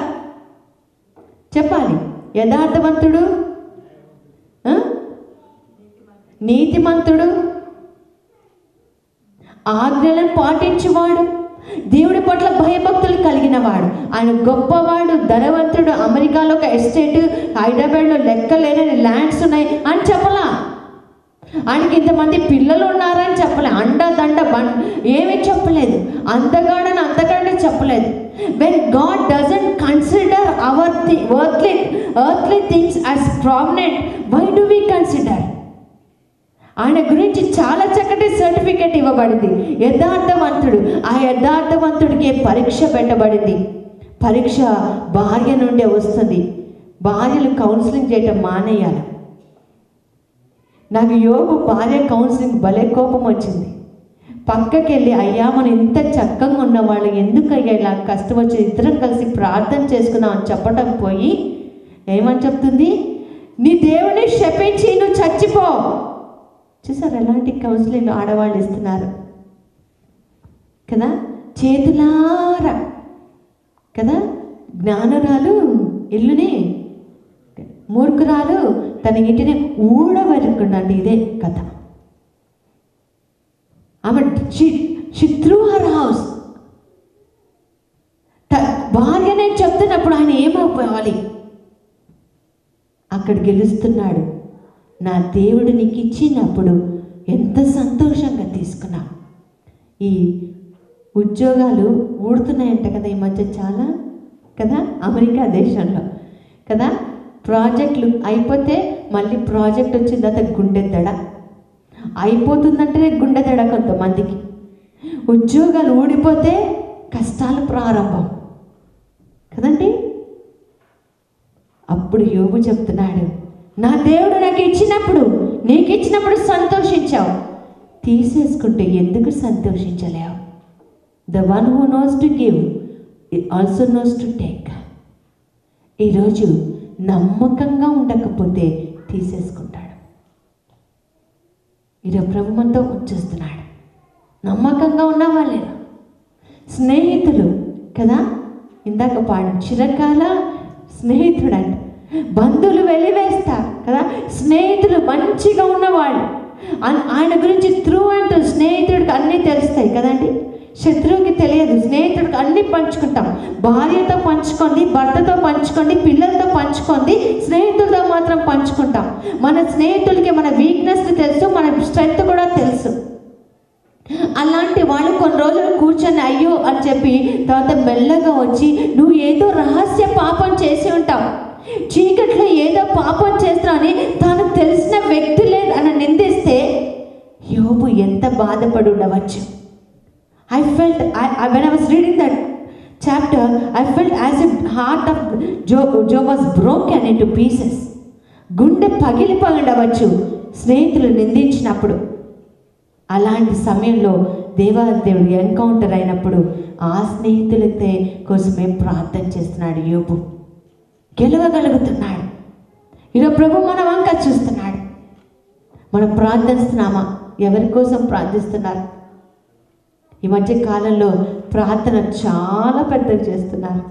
చెప్పాలి. యథార్థవంతుడు? నీతిమంతుడు. ఆజ్ఞలను పాటించేవాడు. దేవుడి పట్ల భయభక్తులు కలిగిన వాడు ఆయన గొప్పవాడు ధనవంతుడు అమెరికాలో ఒక ఎస్టేట్ హైదరాబాద్లో లెక్కలేని ల్యాండ్స్ ఉన్నాయి అని చెప్పలా. ఆయనకి ఇంతమంది పిల్లలు ఉన్నారని చెప్పలే. అండ దండ బ ఏమీ చెప్పలేదు. అంతగాడని అంతగానే చెప్పలేదు. When God doesn't consider our the earthly earthly things as prominent why do we consider ఆయన గురించి చాలా చక్కటి సర్టిఫికేట్ ఇవ్వబడింది. యథార్థవంతుడు. ఆ యథార్థవంతుడికి పరీక్ష పెట్టబడింది. పరీక్ష భార్య నుండే వస్తుంది. భార్యలు కౌన్సిలింగ్ చేయటం మానేయాలి. నాకు యోగు భార్య కౌన్సిలింగ్ భలే కోపం వచ్చింది. పక్కకి వెళ్ళి అయ్యా మనం ఇంత చక్కగా ఉన్న వాళ్ళు ఎందుకు ఇలా కష్టం వచ్చి ఇద్దరం కలిసి ప్రార్థన చేసుకున్నాం అని చెప్పడం పోయి ఏమని చెప్తుంది? నీ దేవుని శపించి నువ్వు చచ్చిపో. చూసారు ఎలాంటి కౌన్సిలింగ్ ఆడవాళ్ళు ఇస్తున్నారు? కదా? చేతులారా. కదా? జ్ఞానురాలు ఇల్లుని మూర్ఖురాలు తన ఇంటిని ఊడవెరుకుండండి ఇదే కథ. ఆమె చిత్రు హర్ హౌస్. భార్యనే చెప్తున్నప్పుడు ఆయన ఏమైపోవాలి అక్కడ గెలుస్తున్నాడు. నా దేవుడు నీకు ఇచ్చినప్పుడు ఎంత సంతోషంగా తీసుకున్నా. ఈ ఉద్యోగాలు ఊడుతున్నాయంట కదా ఈ మధ్య చాలా కదా? అమెరికా దేశంలో కదా? ప్రాజెక్టులు అయిపోతే మళ్ళీ ప్రాజెక్ట్ వచ్చిన తర్వాత గుండె దడ. అయిపోతుందంటేనే గుండె దడ కొంతమందికి. ఉద్యోగాలు ఊడిపోతే కష్టాలు ప్రారంభం. కదండి? అప్పుడు యోగు చెప్తున్నాడు నా దేవుడు నాకు ఇచ్చినప్పుడు నీకు ఇచ్చినప్పుడు సంతోషించావు. తీసేసుకుంటే ఎందుకు సంతోషించలేవు? The one who knows to give also knows to take ఈరోజు నమ్మకంగా ఉండకపోతే తీసేసుకుంటాడు. ఈరోజు ప్రభు మనతో వచ్చేస్తున్నాడు. నమ్మకంగా ఉన్నావా లేదా? స్నేహితులు కదా? ఇందాక పాడు చిరకాల స్నేహితుడు అంటే బంధువులు వెలివేస్తారు కదా? స్నేహితులు మంచిగా ఉన్నవాళ్ళు. ఆయన గురించి త్రూ అండ్ స్నేహితుడికి అన్నీ తెలుస్తాయి కదండి? శత్రువుకి తెలియదు. స్నేహితుడికి అన్నీ పంచుకుంటాం. భార్యతో పంచుకోండి భర్తతో పంచుకోండి పిల్లలతో పంచుకోండి స్నేహితులతో మాత్రం పంచుకుంటాం. మన స్నేహితులకి మన వీక్నెస్ తెలుసు మన స్ట్రెంగ్త్ కూడా తెలుసు. అలాంటి వాళ్ళు కొన్ని రోజులు కూర్చొని అయ్యో అని చెప్పి తర్వాత మెల్లగా వచ్చి నువ్వు ఏదో రహస్య పాపం చేసి ఉంటావు. చీకట్లో ఏదో పాపం చేస్తానని తాను తెలిసిన తెలిసిన లేదు అని నిందిస్తే యోబు ఎంత బాధపడి ఉండవచ్చు. I felt I when I was reading that chapter I felt as a heart of Job Job was broken into pieces గుండె పగిలిపోయిండవచ్చు స్నేహితులు నిందించినప్పుడు. అలాంటి సమయంలో దేవాదేవుడు ఎన్కౌంటర్ అయినప్పుడు ఆ స్నేహితులతో కోసమే ప్రార్థన చేస్తున్నాడు యోబు. గెలవగలుగుతున్నాడు. ఈరోజు ప్రభు మన వంక చూస్తున్నాడు. మనం ప్రార్థిస్తున్నామా? ఎవరి కోసం ప్రార్థిస్తున్నారు? ఈ మధ్య కాలంలో ప్రార్థన చాలా పెద్దగా చేస్తున్నారు.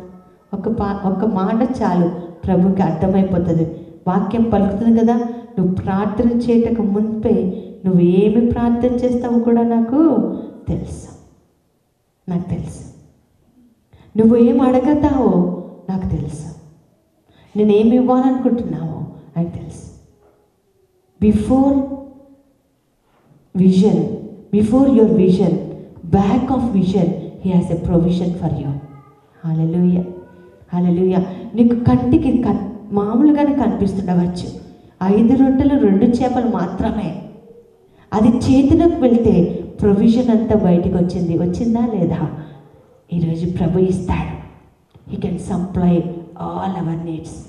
ఒక పా ఒక మాట చాలు ప్రభుకి అర్థమైపోతుంది. వాక్యం పలుకుతుంది కదా? నువ్వు ప్రార్థన చేయటకు ముందే నువ్వేమి ప్రార్థన చేస్తావు కూడా నాకు తెలుసు. నాకు తెలుసు. నువ్వు ఏం అడగతావో నాకు తెలుసు. నేను ఏమి ఇవ్వాలనుకుంటున్నావో నాకు తెలుసు. Before vision before your vision back of vision he has a provision for you hallelujah hallelujah నీకు కంటికి కన్ మామూలుగానే కనిపిస్తుండవచ్చు. ఐదు రొట్టెలు రెండు చేపలు మాత్రమే. అది చేతిలోకి వెళ్తే ప్రొవిజన్ అంతా బయటకు వచ్చింది. వచ్చిందా లేదా? ఈరోజు ప్రభు ఇస్తాడు. He can supply all our needs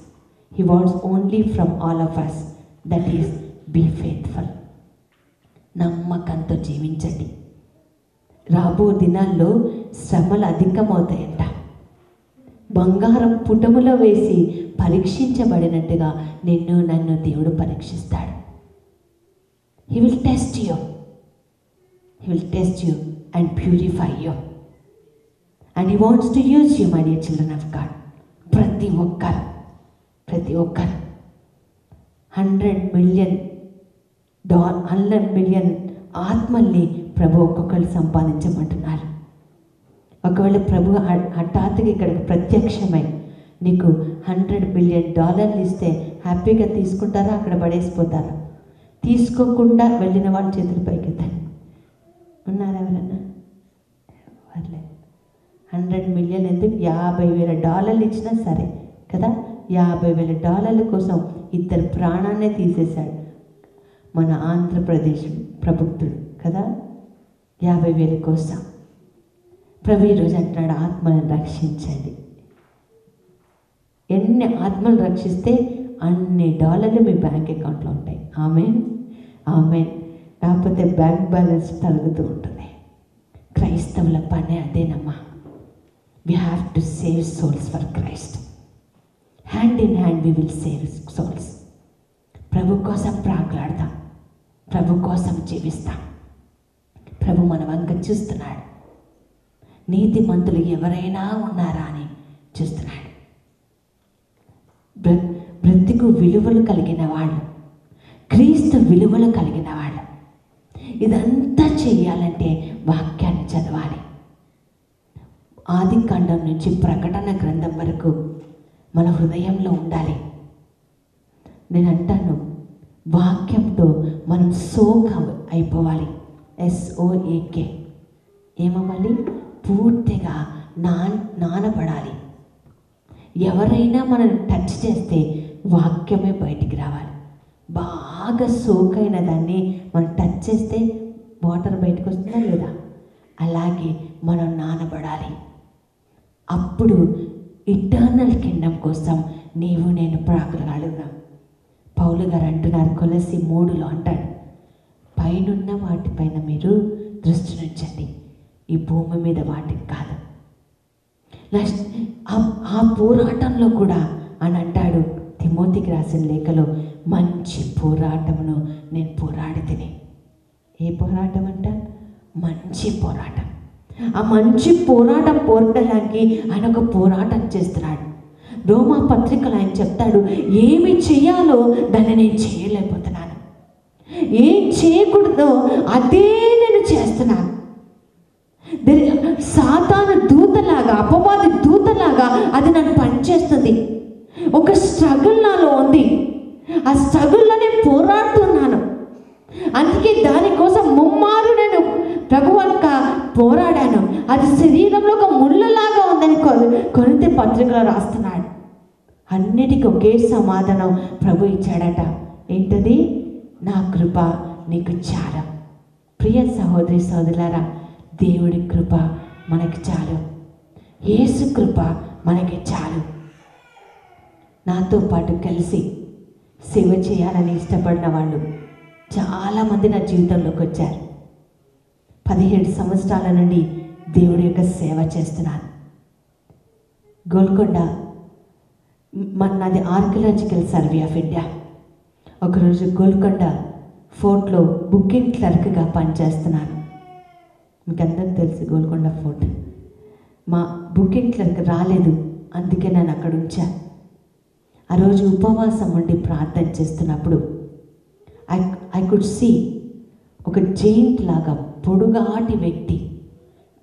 he wants only from all of us that is be faithful నమ్మకంతో జీవించండి. రాబో దినాల్లో శ్రమలు అధికమవుతాయంట. బంగారం పుటములో వేసి పరీక్షించబడినట్టుగా నిన్ను నన్ను దేవుడు పరీక్షిస్తాడు. He will test you he will test you and purify you and he wants to use you my dear children of God ప్రతి ఒక్కరు. ప్రతి ఒక్కరు. హండ్రెడ్ మిలియన్ డా హండ్రెడ్ మిలియన్ ఆత్మల్ని ప్రభు ఒక్కొక్కరు సంపాదించమంటున్నారు. ఒకవేళ ప్రభు హ- హఠాత్తుగా ఇక్కడికి ప్రత్యక్షమై నీకు హండ్రెడ్ బిలియన్ డాలర్లు ఇస్తే హ్యాపీగా తీసుకుంటారా అక్కడ పడేసిపోతారా? తీసుకోకుండా వెళ్ళిన వాళ్ళ చేతులు పైకెత్తండి ఉన్నారా ఎవరన్నా? పర్లేదు హండ్రెడ్ మిలియన్ ఎందుకు? యాభై వేల డాలర్లు ఇచ్చినా సరే కదా? యాభై వేల డాలర్ల కోసం ఇద్దరు ప్రాణాన్ని తీసేశాడు మన ఆంధ్రప్రదేశ్ ప్రభుత్వుడు కదా? యాభై వేల కోసం. ప్రభు ఈరోజు అంటున్నాడు ఆత్మలను రక్షించండి. ఎన్ని ఆత్మలు రక్షిస్తే అన్ని డాలర్లు మీ బ్యాంక్ అకౌంట్లో ఉంటాయి. ఆమె ఆమె కాకపోతే బ్యాంక్ బ్యాలెన్స్ తరుగుతూ ఉంటుంది. క్రైస్తవుల పని అదేనమ్మా. We have to save souls for Christ hand in hand we will save souls ప్రభు కోసం ప్రాగ్లాడతాం ప్రభు కోసం జీవిస్తాం. ప్రభు మన వంక చూస్తున్నాడు. నీతిమంతులు ఎవరైనా ఉన్నారా అని చూస్తున్నాడు. బ్ర బ్రతికు విలువలు కలిగిన వాళ్ళు క్రీస్తు విలువలు కలిగిన వాళ్ళు ఇదంతా చేయాలంటే వాక్యాన్ని చదవాలి. ఆది కాండం నుంచి ప్రకటన గ్రంథం వరకు మన హృదయంలో ఉండాలి. నేను అంటాను వాక్యంతో మనం సోక్ అయిపోవాలి. ఎస్ఓఏకే ఏమవ్వాలి? పూర్తిగా నా నానబడాలి. ఎవరైనా మనం టచ్ చేస్తే వాక్యమే బయటికి రావాలి. బాగా సోకైన దాన్ని మనం టచ్ చేస్తే వాటర్ బయటకు వస్తుందా లేదా? అలాగే మనం నానబడాలి. అప్పుడు ఇంటర్నల్ కింగ్డమ్ కోసం నీవు నేను ప్రాకులాడుదాం పౌలు గారు అంటున్నారు కొలసి మూడులో అంటాడు పైనున్న వాటిపైన మీరు దృష్టి నుంచండి ఈ భూమి మీద వాటికి కాదు. నెక్స్ట్ ఆ- ఆ పోరాటంలో కూడా అని అంటాడు తిమోతికి రాసిన లేఖలో మంచి పోరాటమును నేను పోరాడి తిని ఏ పోరాటం అంట? మంచి పోరాటం. ఆ మంచి పోరాటం పోరాడడానికి ఆయన ఒక పోరాటం చేస్తున్నాడు. రోమా పత్రికలు ఆయన చెప్తాడు ఏమి చేయాలో దాన్ని నేను చేయలేకపోతున్నాను. ఏం చేయకూడదో అదే నేను చేస్తున్నాను. సాతాను దూతలాగా అపవాది దూతలాగా అది నన్ను పనిచేస్తుంది. ఒక స్ట్రగుల్ నాలో ఉంది. ఆ స్ట్రగుల్లోనే నేను పోరాడుతున్నాను. అందుకే దానికోసం ముమ్మారు నేను ప్రభు పోరాడాను. అది శరీరంలో ఒక ముళ్ళలాగా ఉందని కొరిత పత్రికలో రాస్తున్నాడు. అన్నిటికీ ఒకే సమాధానం ప్రభు ఇచ్చాడట. ఏంటది? నా కృప నీకు చాలా. ప్రియ సహోదరి సోదరులారా దేవుడి కృప మనకి చాలు. యేసు కృప మనకి చాలు. నాతో పాటు కలిసి సేవ చేయాలని ఇష్టపడిన వాళ్ళు చాలామంది నా జీవితంలోకి వచ్చారు. పదిహేడు సంవత్సరాల నుండి దేవుడి యొక్క సేవ చేస్తున్నాను. గోల్కొండ మన నాది ఆర్కియలాజికల్ సర్వే ఆఫ్ ఇండియా. ఒకరోజు గోల్కొండ ఫోర్ట్లో బుకింగ్ క్లర్క్గా పనిచేస్తున్నాను. మీకు అందరికి తెలుసు గోల్కొండ ఫోర్ట్. మా బుకింగ్ క్లర్క్ రాలేదు అందుకే నేను అక్కడ ఉంచా. ఆ రోజు ఉపవాసం ఉండి ప్రార్థన చేస్తున్నప్పుడు ఐ ఐ కుడ్ సీ ఒక జెయింట్ లాగా పొడుగాటి వ్యక్తి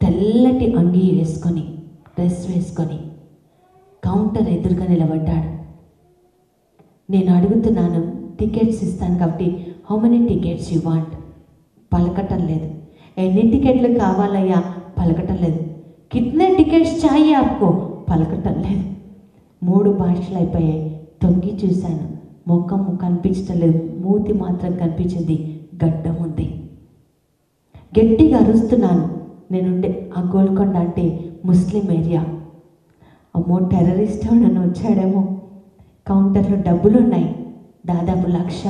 తెల్లటి అంగీ వేసుకొని డ్రెస్ వేసుకొని కౌంటర్ ఎదురుగా నిలబడ్డాడు. నేను అడుగుతున్నాను టికెట్స్ ఇస్తాను కాబట్టి how many tickets you want పలకటం లేదు. ఎన్ని టికెట్లు కావాలయ్యా? పలకటం లేదు. కిట్నే టికెట్స్ చాయి ఆపుకో పలకటం లేదు. మూడు భాషలు అయిపోయాయి. తొంగి చూశాను. ముఖం కనిపించటం లేదు. మూతి మాత్రం కనిపించింది. గడ్డం ఉంది. గట్టిగా అరుస్తున్నాను. నేనుండే ఆ గోల్కొండ అంటే ముస్లిం ఏరియా. అమ్మో టెర్రరిస్ట్ ఎవడన్నా వచ్చాడేమో. కౌంటర్లో డబ్బులు ఉన్నాయి దాదాపు లక్ష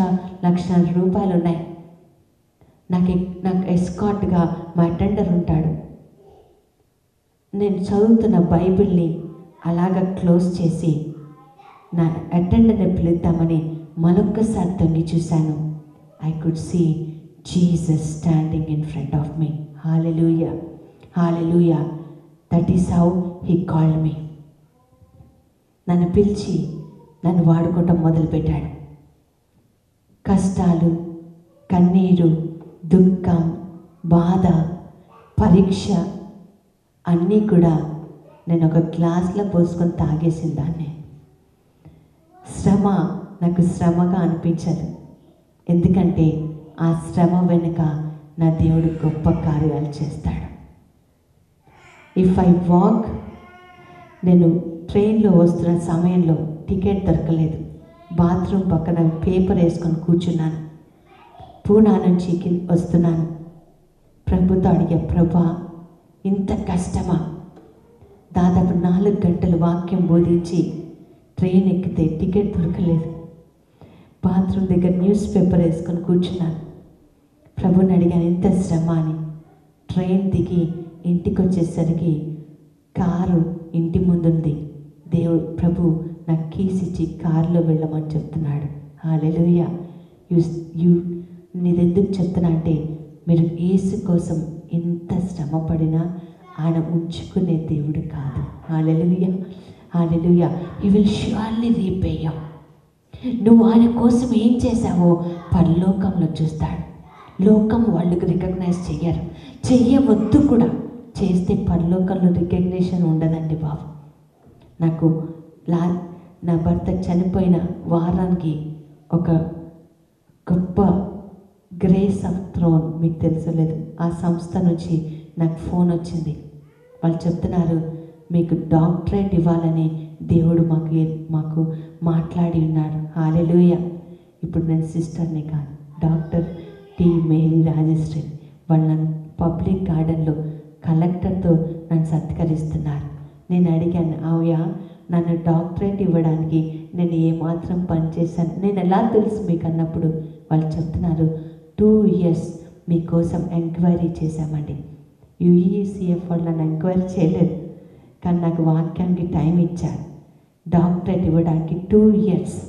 లక్షన్నర రూపాయలు ఉన్నాయి నాకు నాకు ఎస్కాట్గా మా అటెండర్ ఉంటాడు. నేను చదువుతున్న బైబిల్ని అలాగ క్లోజ్ చేసి నా అటెండర్ని పిలుద్దామని మరొక్కసారి తొంగి చూశాను. I could see Jesus standing in front of me hallelujah hallelujah that is how he called me నన్ను పిలిచి నన్ను వాడుకోవటం మొదలుపెట్టాడు. కష్టాలు కన్నీరు దుఃఖం బాధ పరీక్ష అన్నీ కూడా నేను ఒక గ్లాస్లో పోసుకొని తాగేసిన దాన్ని. శ్రమ నాకు శ్రమగా అనిపించదు. ఎందుకంటే ఆ శ్రమ వెనుక నా దేవుడు గొప్ప కార్యాలు చేస్తాడు. ఇఫ్ ఐ వాక్ నేను ట్రైన్లో వస్తున్న సమయంలో టికెట్ దొరకలేదు. బాత్రూమ్ పక్కన పేపర్ వేసుకొని కూర్చున్నాను. పూనా నుంచి వస్తున్నాను. ప్రభుతో అడిగే ప్రభా ఇంత కష్టమా? దాదాపు నాలుగు గంటలు వాక్యం బోధించి ట్రైన్ ఎక్కితే టికెట్ దొరకలేదు. బాత్రూమ్ దగ్గర న్యూస్ పేపర్ వేసుకొని కూర్చున్నాను. ప్రభుని అడిగాను ఎంత శ్రమ అని. ట్రైన్ దిగి ఇంటికి వచ్చేసరికి కారు ఇంటి ముందుంది. దేవుడు ప్రభు నాకు కీస్ ఇచ్చి కారులో వెళ్ళమని చెప్తున్నాడు. హాలెలుయ యు యు నేను ఎందుకు చెప్తున్నా అంటే మీరు ఏసు కోసం ఎంత శ్రమ పడినా ఆయన ఉంచుకునే దేవుడు కాదు. Hallelujah hallelujah you will surely repay నువ్వు ఆయన కోసం ఏం చేశావో పరలోకంలో చూస్తాడు. లోకం వాళ్ళకి రికగ్నైజ్ చెయ్యరు. చెయ్యవద్దు కూడా. చేస్తే పరలోకంలో రికగ్నేషన్ ఉండదండి బాబు. నాకు లా నా భర్త చనిపోయిన వారానికి ఒక గొప్ప గ్రేస్ ఆఫ్ థ్రోన్ మీకు తెలుసలేదు. ఆ సంస్థ నుంచి నాకు ఫోన్ వచ్చింది. వాళ్ళు చెప్తున్నారు మీకు డాక్టరేట్ ఇవ్వాలని దేవుడు మాకు మాకు మాట్లాడి ఉన్నాడు. హాలెలుయ ఇప్పుడు నేను సిస్టర్ని కాదు డాక్టర్ టి మేరీ రాజశ్రీ వాళ్ళు నన్ను పబ్లిక్ గార్డెన్లో కలెక్టర్తో నన్ను సత్కరిస్తున్నారు. నేను అడిగాను ఆవ్య నన్ను డాక్టరేట్ ఇవ్వడానికి నేను ఏమాత్రం పనిచేశాను నేను ఎలా తెలుసు మీకు అన్నప్పుడు వాళ్ళు చెప్తున్నారు టూ ఇయర్స్ మీకోసం ఎంక్వైరీ చేశామండి. యూఈసిఎఫ్ వాళ్ళు నన్ను ఎంక్వైరీ చేయలేదు. కానీ నాకు వాక్యానికి టైం ఇచ్చారు డాక్టరేట్ ఇవ్వడానికి టూ ఇయర్స్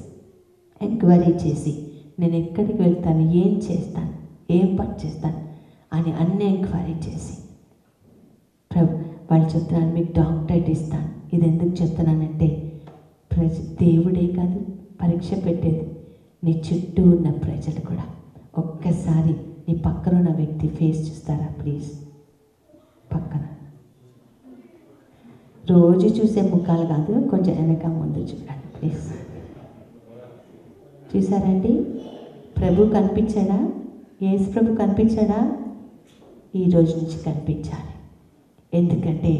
ఎంక్వైరీ చేసి నేను ఎక్కడికి వెళ్తాను? ఏం చేస్తాను? ఏం పని చేస్తాను? అని అన్ని ఎంక్వైరీ చేసి ప్రభు వాళ్ళు చెప్తున్నాను మీకు డాక్టరేట్ ఇస్తాను. ఇది ఎందుకు చెప్తున్నానంటే ప్రజ దేవుడే కాదు పరీక్ష పెట్టేది. నీ చుట్టూ ఉన్న ప్రజలు కూడా. ఒక్కసారి నీ పక్కన ఉన్న వ్యక్తి ఫేస్ చూస్తారా ప్లీజ్? పక్కన. రోజు చూసే ముఖాలు కాదు కొంచెం వెనక ముందు చూడండి ప్లీజ్ చూసారండి ప్రభు కనిపించాడా? యేసు ప్రభు కనిపించాడా? ఈ రోజు నుంచి కనిపించాలి. ఎందుకంటే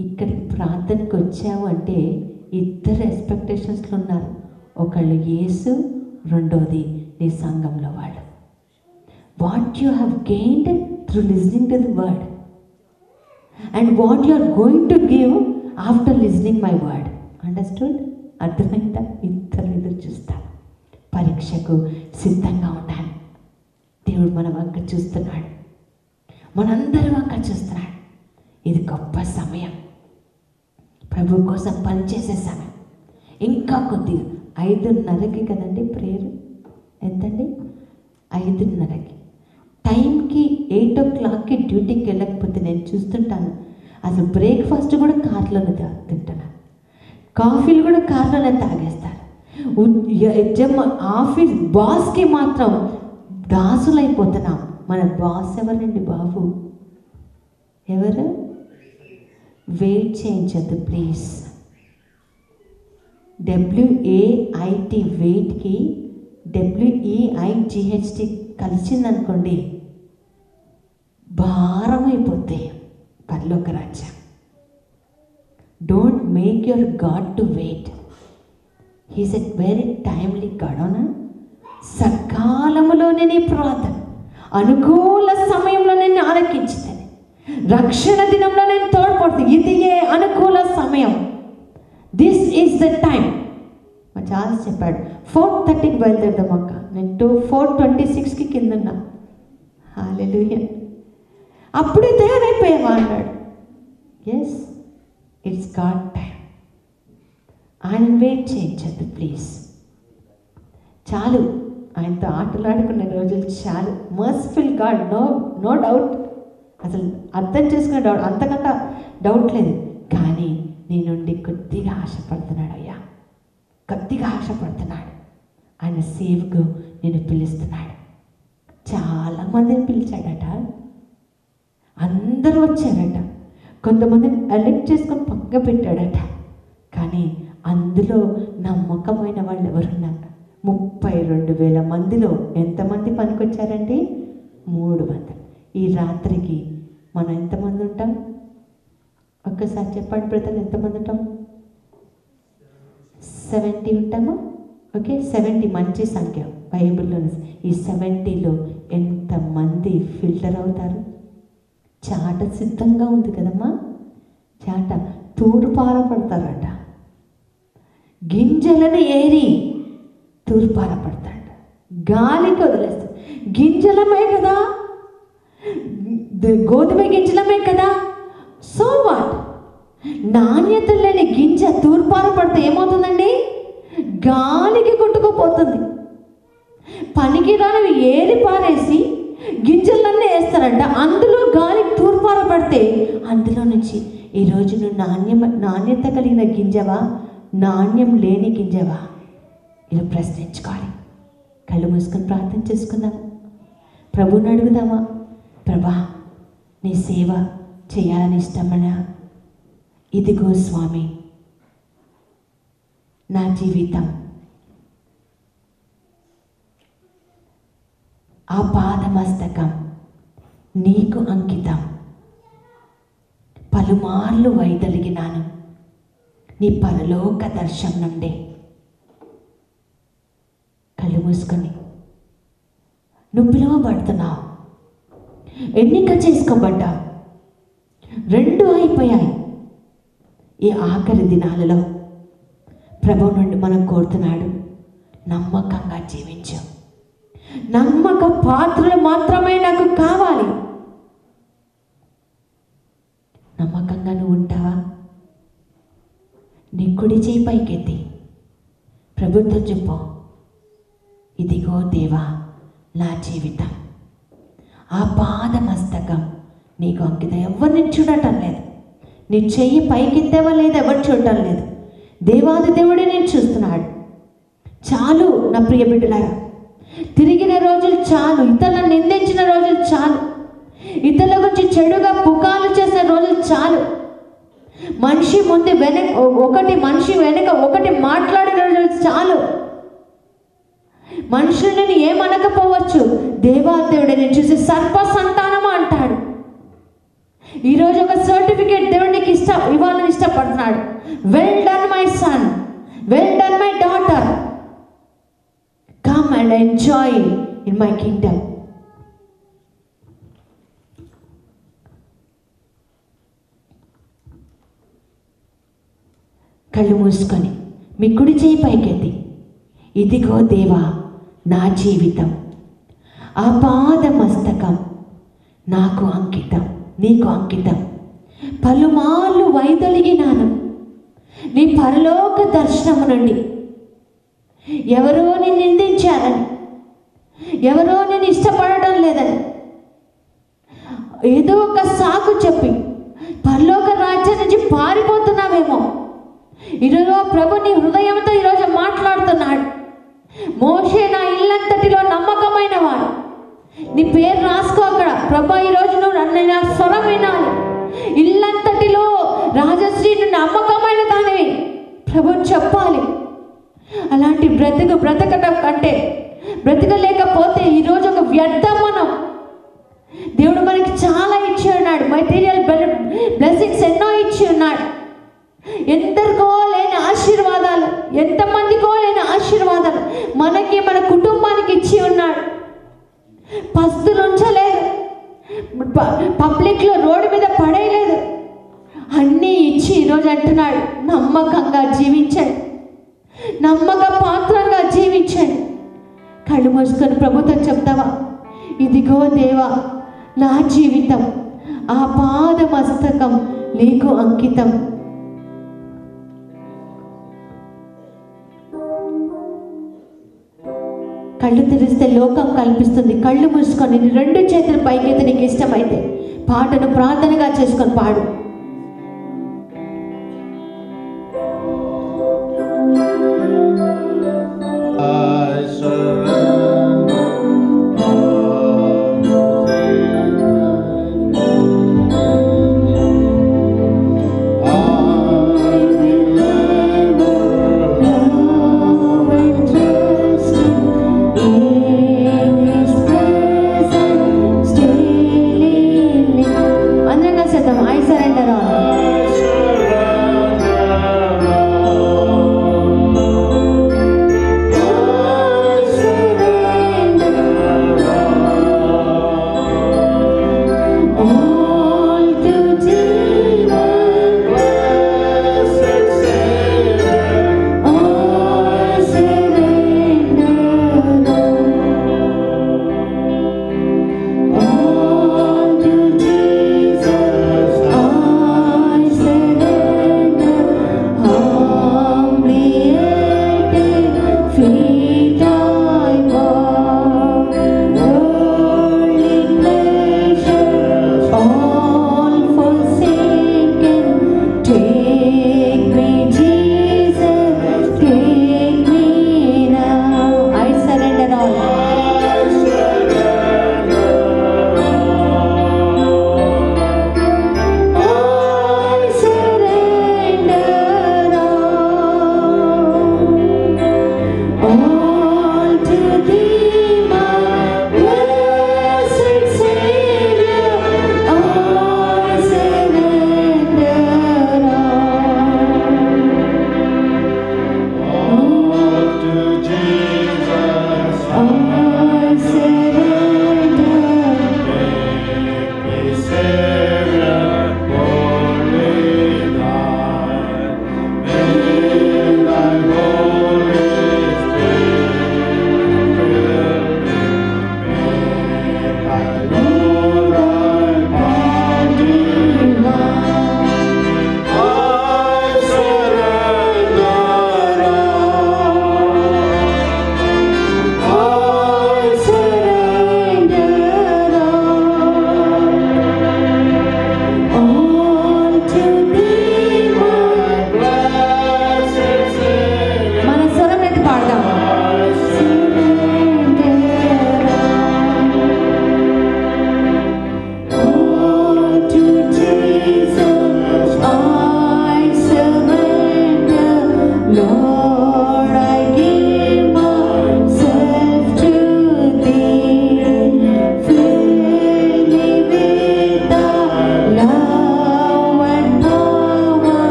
ఇక్కడికి ప్రార్థనకు వచ్చావు అంటే ఇద్దరు ఎక్స్పెక్టేషన్స్లో ఉన్నారు. ఒకళ్ళు యేసు రెండోది నీ సంఘంలో వాళ్ళు. What you have gained through listening to the word and what you are going to give after listening my word understood అర్థమైందా? ఇద్దరు ఎదురు చూస్తాను పరీక్షకు సిద్ధంగా ఉండాలి దేవుడు మన వంక చూస్తున్నాడు. మనందరి వంక చూస్తున్నాడు. ఇది గొప్ప సమయం. ప్రభు కోసం పనిచేసే సమయం. ఇంకా కొద్దిగా. ఐదున్నరకి కదండి ప్రేయర్? ఎంతండి? ఐదున్నరకి. టైంకి ఎయిట్ ఓ క్లాక్కి డ్యూటీకి వెళ్ళకపోతే నేను చూస్తుంటాను. అసలు బ్రేక్ఫాస్ట్ కూడా కార్లోనే తా- తింటున్నాను కాఫీలు కూడా కార్లోనే తాగేస్తారు యజమ ఆఫీస్ బాస్కి మాత్రం దాసులైపోతున్నాం. మన బాస్ ఎవరండి బాబు? ఎవరు? Wait చేయించద్దు please. W A I T వెయిట్కి W E I G H T కలిసిందనుకోండి. భారం అయిపోతే పర్లోక రాజ్యం. Don't make your God to wait he's a very timely God అవునా? సకాలములోనే నీ ప్రార్థన అనుకూల సమయంలో నేను ఆలకించుతాను రక్షణ దినంలో నేను తోడ్పడుతుంది ఇది ఏ అనుకూల సమయం? దిస్ ఈజ్ ద టైం మా చాలా చెప్పాడు. ఫోర్ థర్టీకి బయలుదేరదాం అక్క. నేను టూ ఫోర్ ట్వంటీ సిక్స్కి కింద హాలెలుయా అప్పుడే తయారైపోయావా అన్నాడు. ఎస్ ఇట్స్ గాడ్ టైం ఆయన వెయిట్ చేయించద్దు ప్లీజ్ చాలు. ఆయనతో ఆటలాడుకునే రోజులు చాలు. Merciful God no no doubt అసలు అర్థం చేసుకునే డౌట్ అంతకంత డౌట్ లేదు. కానీ నీ నుండి కొద్దిగా ఆశపడుతున్నాడు అయ్యా. కొద్దిగా ఆశపడుతున్నాడు. ఆయన సేవకు నేను పిలుస్తున్నాడు. చాలా మందిని పిలిచాడట. అందరూ వచ్చారట. కొంతమందిని ఎలెక్ట్ చేసుకొని పక్క పెట్టాడట. కానీ అందులో నమ్మకమైన వాళ్ళు ఎవరున్నారు? ముప్పై రెండు వేల మందిలో ఎంతమంది పనికొచ్చారండి మూడు వందలు. ఈ రాత్రికి మనం ఎంతమంది ఉంటాం? ఒక్కసారి చెప్పండి బ్రదర్ ఎంతమంది ఉంటాం? సెవెంటీ ఉంటామా? ఓకే సెవెంటీ మంచి సంఖ్య బైబిల్లో ఈ సెవెంటీలో ఎంతమంది ఫిల్టర్ అవుతారు? చాట సిద్ధంగా ఉంది కదమ్మా. చాట తూర్పార పడతారట గింజలను ఏరి తూర్పార పడతాడు గాలికి వదిలేస్తాడు గింజలమే కదా. గోధుమ గింజలమే కదా. So what? నాణ్యత లేని గింజ తూర్పార పడితే ఏమవుతుందండి? గాలికి కొట్టుకుపోతుంది. పనికిరానివి ఏరి పారేసి గింజలన్నీ వేస్తారంట. అందులో గాలి తూర్పార పడితే అందులో నుంచి ఈరోజు నువ్వు నాణ్యం నాణ్యత కలిగిన గింజవా? నాణ్యం లేని గింజవా? ఇలా ప్రశ్నించుకోవాలి. కళ్ళు మూసుకొని ప్రార్థన చేసుకుందాం. ప్రభుని అడుగుదామా? ప్రభా నీ సేవ చేయాలని ఇష్టమనా? ఇదిగో స్వామి నా జీవితం ఆ పాదమస్తకం నీకు అంకితం. పలుమార్లు వైదొలిగినాను. నీ పరలోక దర్శనం నుండి. కళ్ళు మూసుకొని నువ్వు పిలువబడుతున్నావు. ఎన్నిక చేసుకోబడ్డా రెండు అయిపోయాయి. ఈ ఆఖరి దినాలలో ప్రభు నుండి మనం కోరుతున్నాడు నమ్మకంగా జీవించాం. నమ్మక పాత్రలు మాత్రమే నాకు కావాలి. నమ్మకంగా నువ్వు ఉంటావా? నీ కుడి చేయి పైకెత్తి. ప్రభుత్వం చెప్పు. ఇదిగో దేవా నా జీవితం. ఆ పాద మస్తకం నీకు అంకితం ఎవరిని చూడటం లేదు. నీ చెయ్యి పైకెత్తేవా లేదు ఎవరు చూడటం లేదు. దేవాది దేవుడే నేను చూస్తున్నాడు. చాలు నా ప్రియ బిడ్డలారా తిరిగిన రోజులు చాలు. ఇతరులను నిందించిన రోజులు చాలు. ఇతరుల గురించి చెడుగా పుకాలు చేసిన రోజులు చాలు. మనిషి ముందు వెనక ఒకటి మనిషి వెనక ఒకటి మాట్లాడిన రోజులు చాలు. మనుషులని ఏమనకపోవచ్చు? దేవాదేవుడే నేను చూసి సర్ప సంతానము అంటాడు. ఈరోజు ఒక సర్టిఫికేట్ దేవుడికి ఇష్ట ఇవ్వాలని ఇష్టపడుతున్నాడు. Well done my son well done my daughter come and enjoy in my kingdom. కళ్ళు మూసుకొని మీ కుడి చేయి పైకెత్తి. ఇదిగో దేవా నా జీవితం. ఆ పాద మస్తకం నాకు అంకితం నీకు అంకితం. పలుమార్లు వైదొలిగినాను. నీ పరలోక దర్శనము నుండి ఎవరో నిన్ను నిందించారని. ఎవరో నేను ఇష్టపడటం లేదని. ఏదో ఒక సాకు చెప్పి పరలోక రాజ్యం నుంచి పారిపోతున్నావేమో. ఈరోజు ప్రభు నీ హృదయంతో ఈరోజు మాట్లాడుతున్నాడు. మోషే నా ఇల్లంతటిలో నమ్మకమైన వాడు. నీ పేరు రాసుకో అక్కడ. ప్రభా ఈరోజు నువ్వు నన్ను నా స్వరం వినాలి. ఇల్లంతటిలో రాజశ్రీ నువ్వు నమ్మకమైన దానివి. ప్రభు చెప్పాలి. అలాంటి బ్రతక బ్రతకటం కంటే బ్రతకలేకపోతే ఈరోజు ఒక వ్యర్థం మనం దేవుడు మనకి చాలా ఇచ్చి ఉన్నాడు. మెటీరియల్ బ్లెస్సింగ్స్ ఎన్నో ఇచ్చి ఉన్నాడు. ఎందరికో లేని ఆశీర్వాదాలు ఎంతమందికో లేని ఆశీర్వాదాలు మనకి మన కుటుంబానికి ఇచ్చి ఉన్నాడు. పస్తులు ఉంచలేదు. ప- పబ్లిక్లో రోడ్డు మీద పడేయలేదు. అన్నీ ఇచ్చి ఈరోజు అంటున్నాడు. నమ్మకంగా జీవించండి. నమ్మక పాత్రంగా జీవించండి. కళ్ళు మూసుకొని ప్రభుత్వం చెప్తావా? ఇదిగో దేవా నా జీవితం ఆ పాద మస్తకం నీకు అంకితం. కళ్ళు తెరిస్తే లోకం కల్పిస్తుంది. కళ్ళు మూసుకొని రెండు చేతులు పైకి నీకు ఇష్టమైతే పాటను ప్రార్థనగా చేసుకొని పాడు.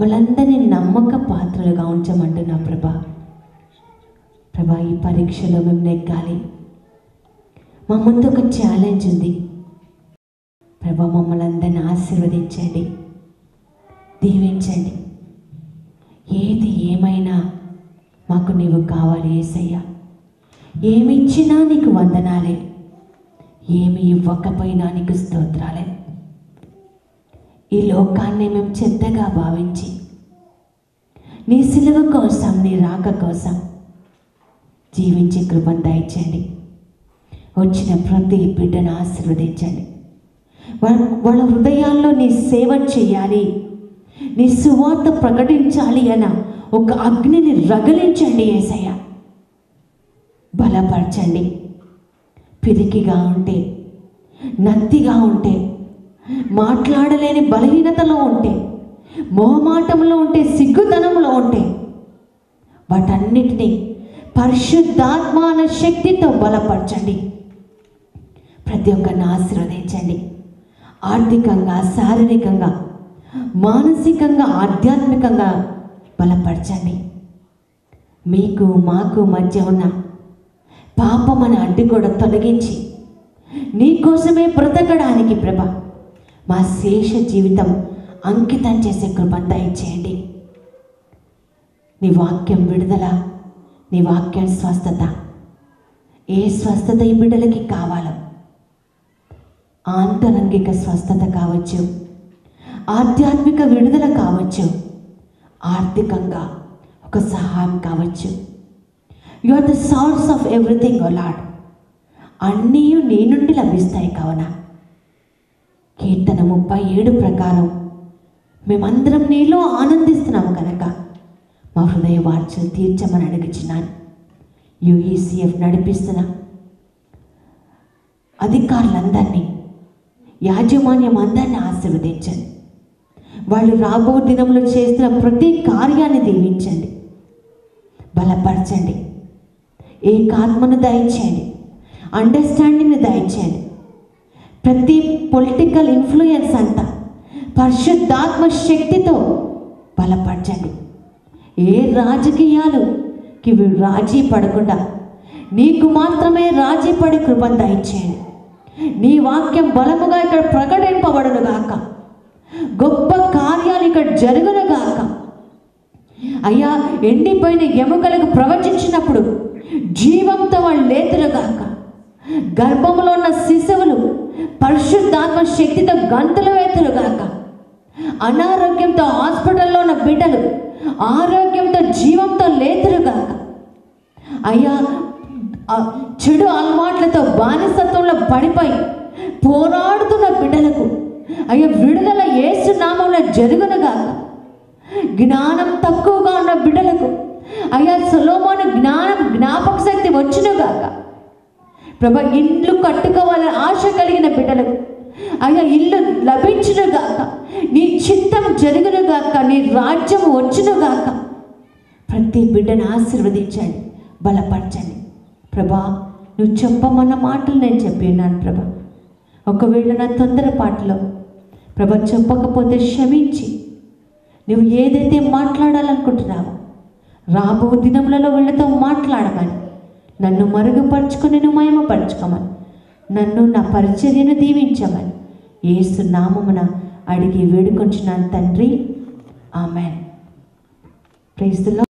మమ్మలందరినీ నమ్మక పాత్రలుగా ఉంచమంటున్నా ప్రభా. ప్రభా ఈ పరీక్షలో మేము నెగ్గాలి. మా ముందు ఒక ఛాలెంజ్ ఉంది. ప్రభా మమ్మల్ని ఆశీర్వదించండి. దీవించండి. ఏది ఏమైనా మాకు నీవు కావాలి ఏసయ్యా. ఏమి ఇచ్చినా నీకు వందనాలే. ఏమి ఇవ్వకపోయినా నీకు స్తోత్రాలే. ఈ లోకాన్ని మేము చెత్తగా భావించి నీ సిలువ కోసం నీ రాక కోసం జీవించే కృపను దయచండి వచ్చిన ప్రతి బిడ్డను ఆశీర్వదించండి. వాళ్ళ హృదయాల్లో నీ సేవ చేయాలి. నీ సువార్త ప్రకటించాలి అన్న ఒక అగ్నిని రగలించండి ఏసయ్య. బలపరచండి. పిరికిగా ఉంటే నత్తిగా ఉంటే మాట్లాడలేని బలహీనతలో ఉంటే మొహమాటంలో ఉంటే సిగ్గుతనంలో ఉంటే వాటన్నిటినీ పరిశుద్ధాత్మాన శక్తితో బలపరచండి. ప్రతి ఒక్కరిని ఆశీర్వదించండి. ఆర్థికంగా శారీరకంగా మానసికంగా ఆధ్యాత్మికంగా బలపరచండి. మీకు మాకు మధ్య ఉన్న పాపం అనే అడ్డు కూడా తొలగించి నీకోసమే బ్రతకడానికి ప్రభ మా శేష జీవితం అంకితం చేసే కృప దయచేయండి. నీ వాక్యం విడుదల నీ వాక్యం స్వస్థత. ఏ స్వస్థత ఈ బిడ్డలకి కావాలో ఆంతరంగిక స్వస్థత కావచ్చు ఆధ్యాత్మిక విడుదల కావచ్చు ఆర్థికంగా ఒక సహాయం కావచ్చు. You are the source of everything Lord అన్నీ నీ నుండి లభిస్తాయి కావున. కీర్తన ముప్పై ఏడు ప్రకారం. మేమందరం నీలో ఆనందిస్తున్నాము కనుక మా హృదయ వార్చలు తీర్చమని అడుగుచున్నాను. యుఈసిఎఫ్ నడిపిస్తున్న అధికారులందరినీ యాజమాన్యం అందరినీ ఆశీర్వదించండి. వాళ్ళు రాబో దినంలో చేస్తున్న ప్రతి కార్యాన్ని దీవించండి. బలపరచండి. ఏకాత్మను దయచేయండి. అండర్స్టాండింగ్ని దయచేయండి. ప్రతి పొలిటికల్ ఇన్ఫ్లుయెన్స్ అంతా పరిశుద్ధాత్మ శక్తితో బలపరచండి. ఏ రాజకీయాలుకి రాజీ పడకుండా నీకు మాత్రమే రాజీ పడి కృప దయచేయండి. నీ వాక్యం బలముగా ఇక్కడ ప్రకటింపబడును గాక. గొప్ప కార్యాలు ఇక్కడ జరుగును గాక. అయ్యా ఎండిపోయిన ఎముకలకు ప్రవచించినప్పుడు జీవంతో వాళ్ళు లేతురుగాక గర్భంలో ఉన్న శిశువులు పరిశుద్ధాత్మ శక్తితో గంతులు కాక అనారోగ్యంతో హాస్పిటల్లో ఉన్న బిడ్డలు ఆరోగ్యంతో జీవంతో లేతురుగాక అయ్యా చెడు అలవాట్లతో బానిసత్వంలో పడిపోయి పోరాడుతున్న బిడ్డలకు అయ్యా విడుదల ఏసు నామంలో జరుగునుగాక జ్ఞానం తక్కువగా ఉన్న బిడ్డలకు అయ్యా సులోమాను జ్ఞానం జ్ఞాపక శక్తి వచ్చునుగాక ప్రభా ఇండ్లు కట్టుకోవాలని ఆశ కలిగిన బిడ్డలకు. అయ్యా ఇల్లు లభించునుగాక నీ చిత్తం జరుగునుగాక నీ రాజ్యం వచ్చునుగాక ప్రతి బిడ్డను ఆశీర్వదించండి బలపరచండి. ప్రభా నువ్వు చెప్పమన్న మాటలు నేను చెప్పి ఉన్నాను ప్రభా. ఒకవేళ నా తొందరపాటులో ప్రభా చెప్పకపోతే క్షమించి. నువ్వు ఏదైతే మాట్లాడాలనుకుంటున్నావో రాబో దినములలో వీళ్ళతో మాట్లాడమని నన్ను మరుగుపరుచుకొని మయమపరచుకోమని నన్ను నా పరిచర్యను దీవించమని ఏసు నామమున అడిగి వేడుకొంచున్నాను తండ్రి. ఆమెన్. ప్రైజ్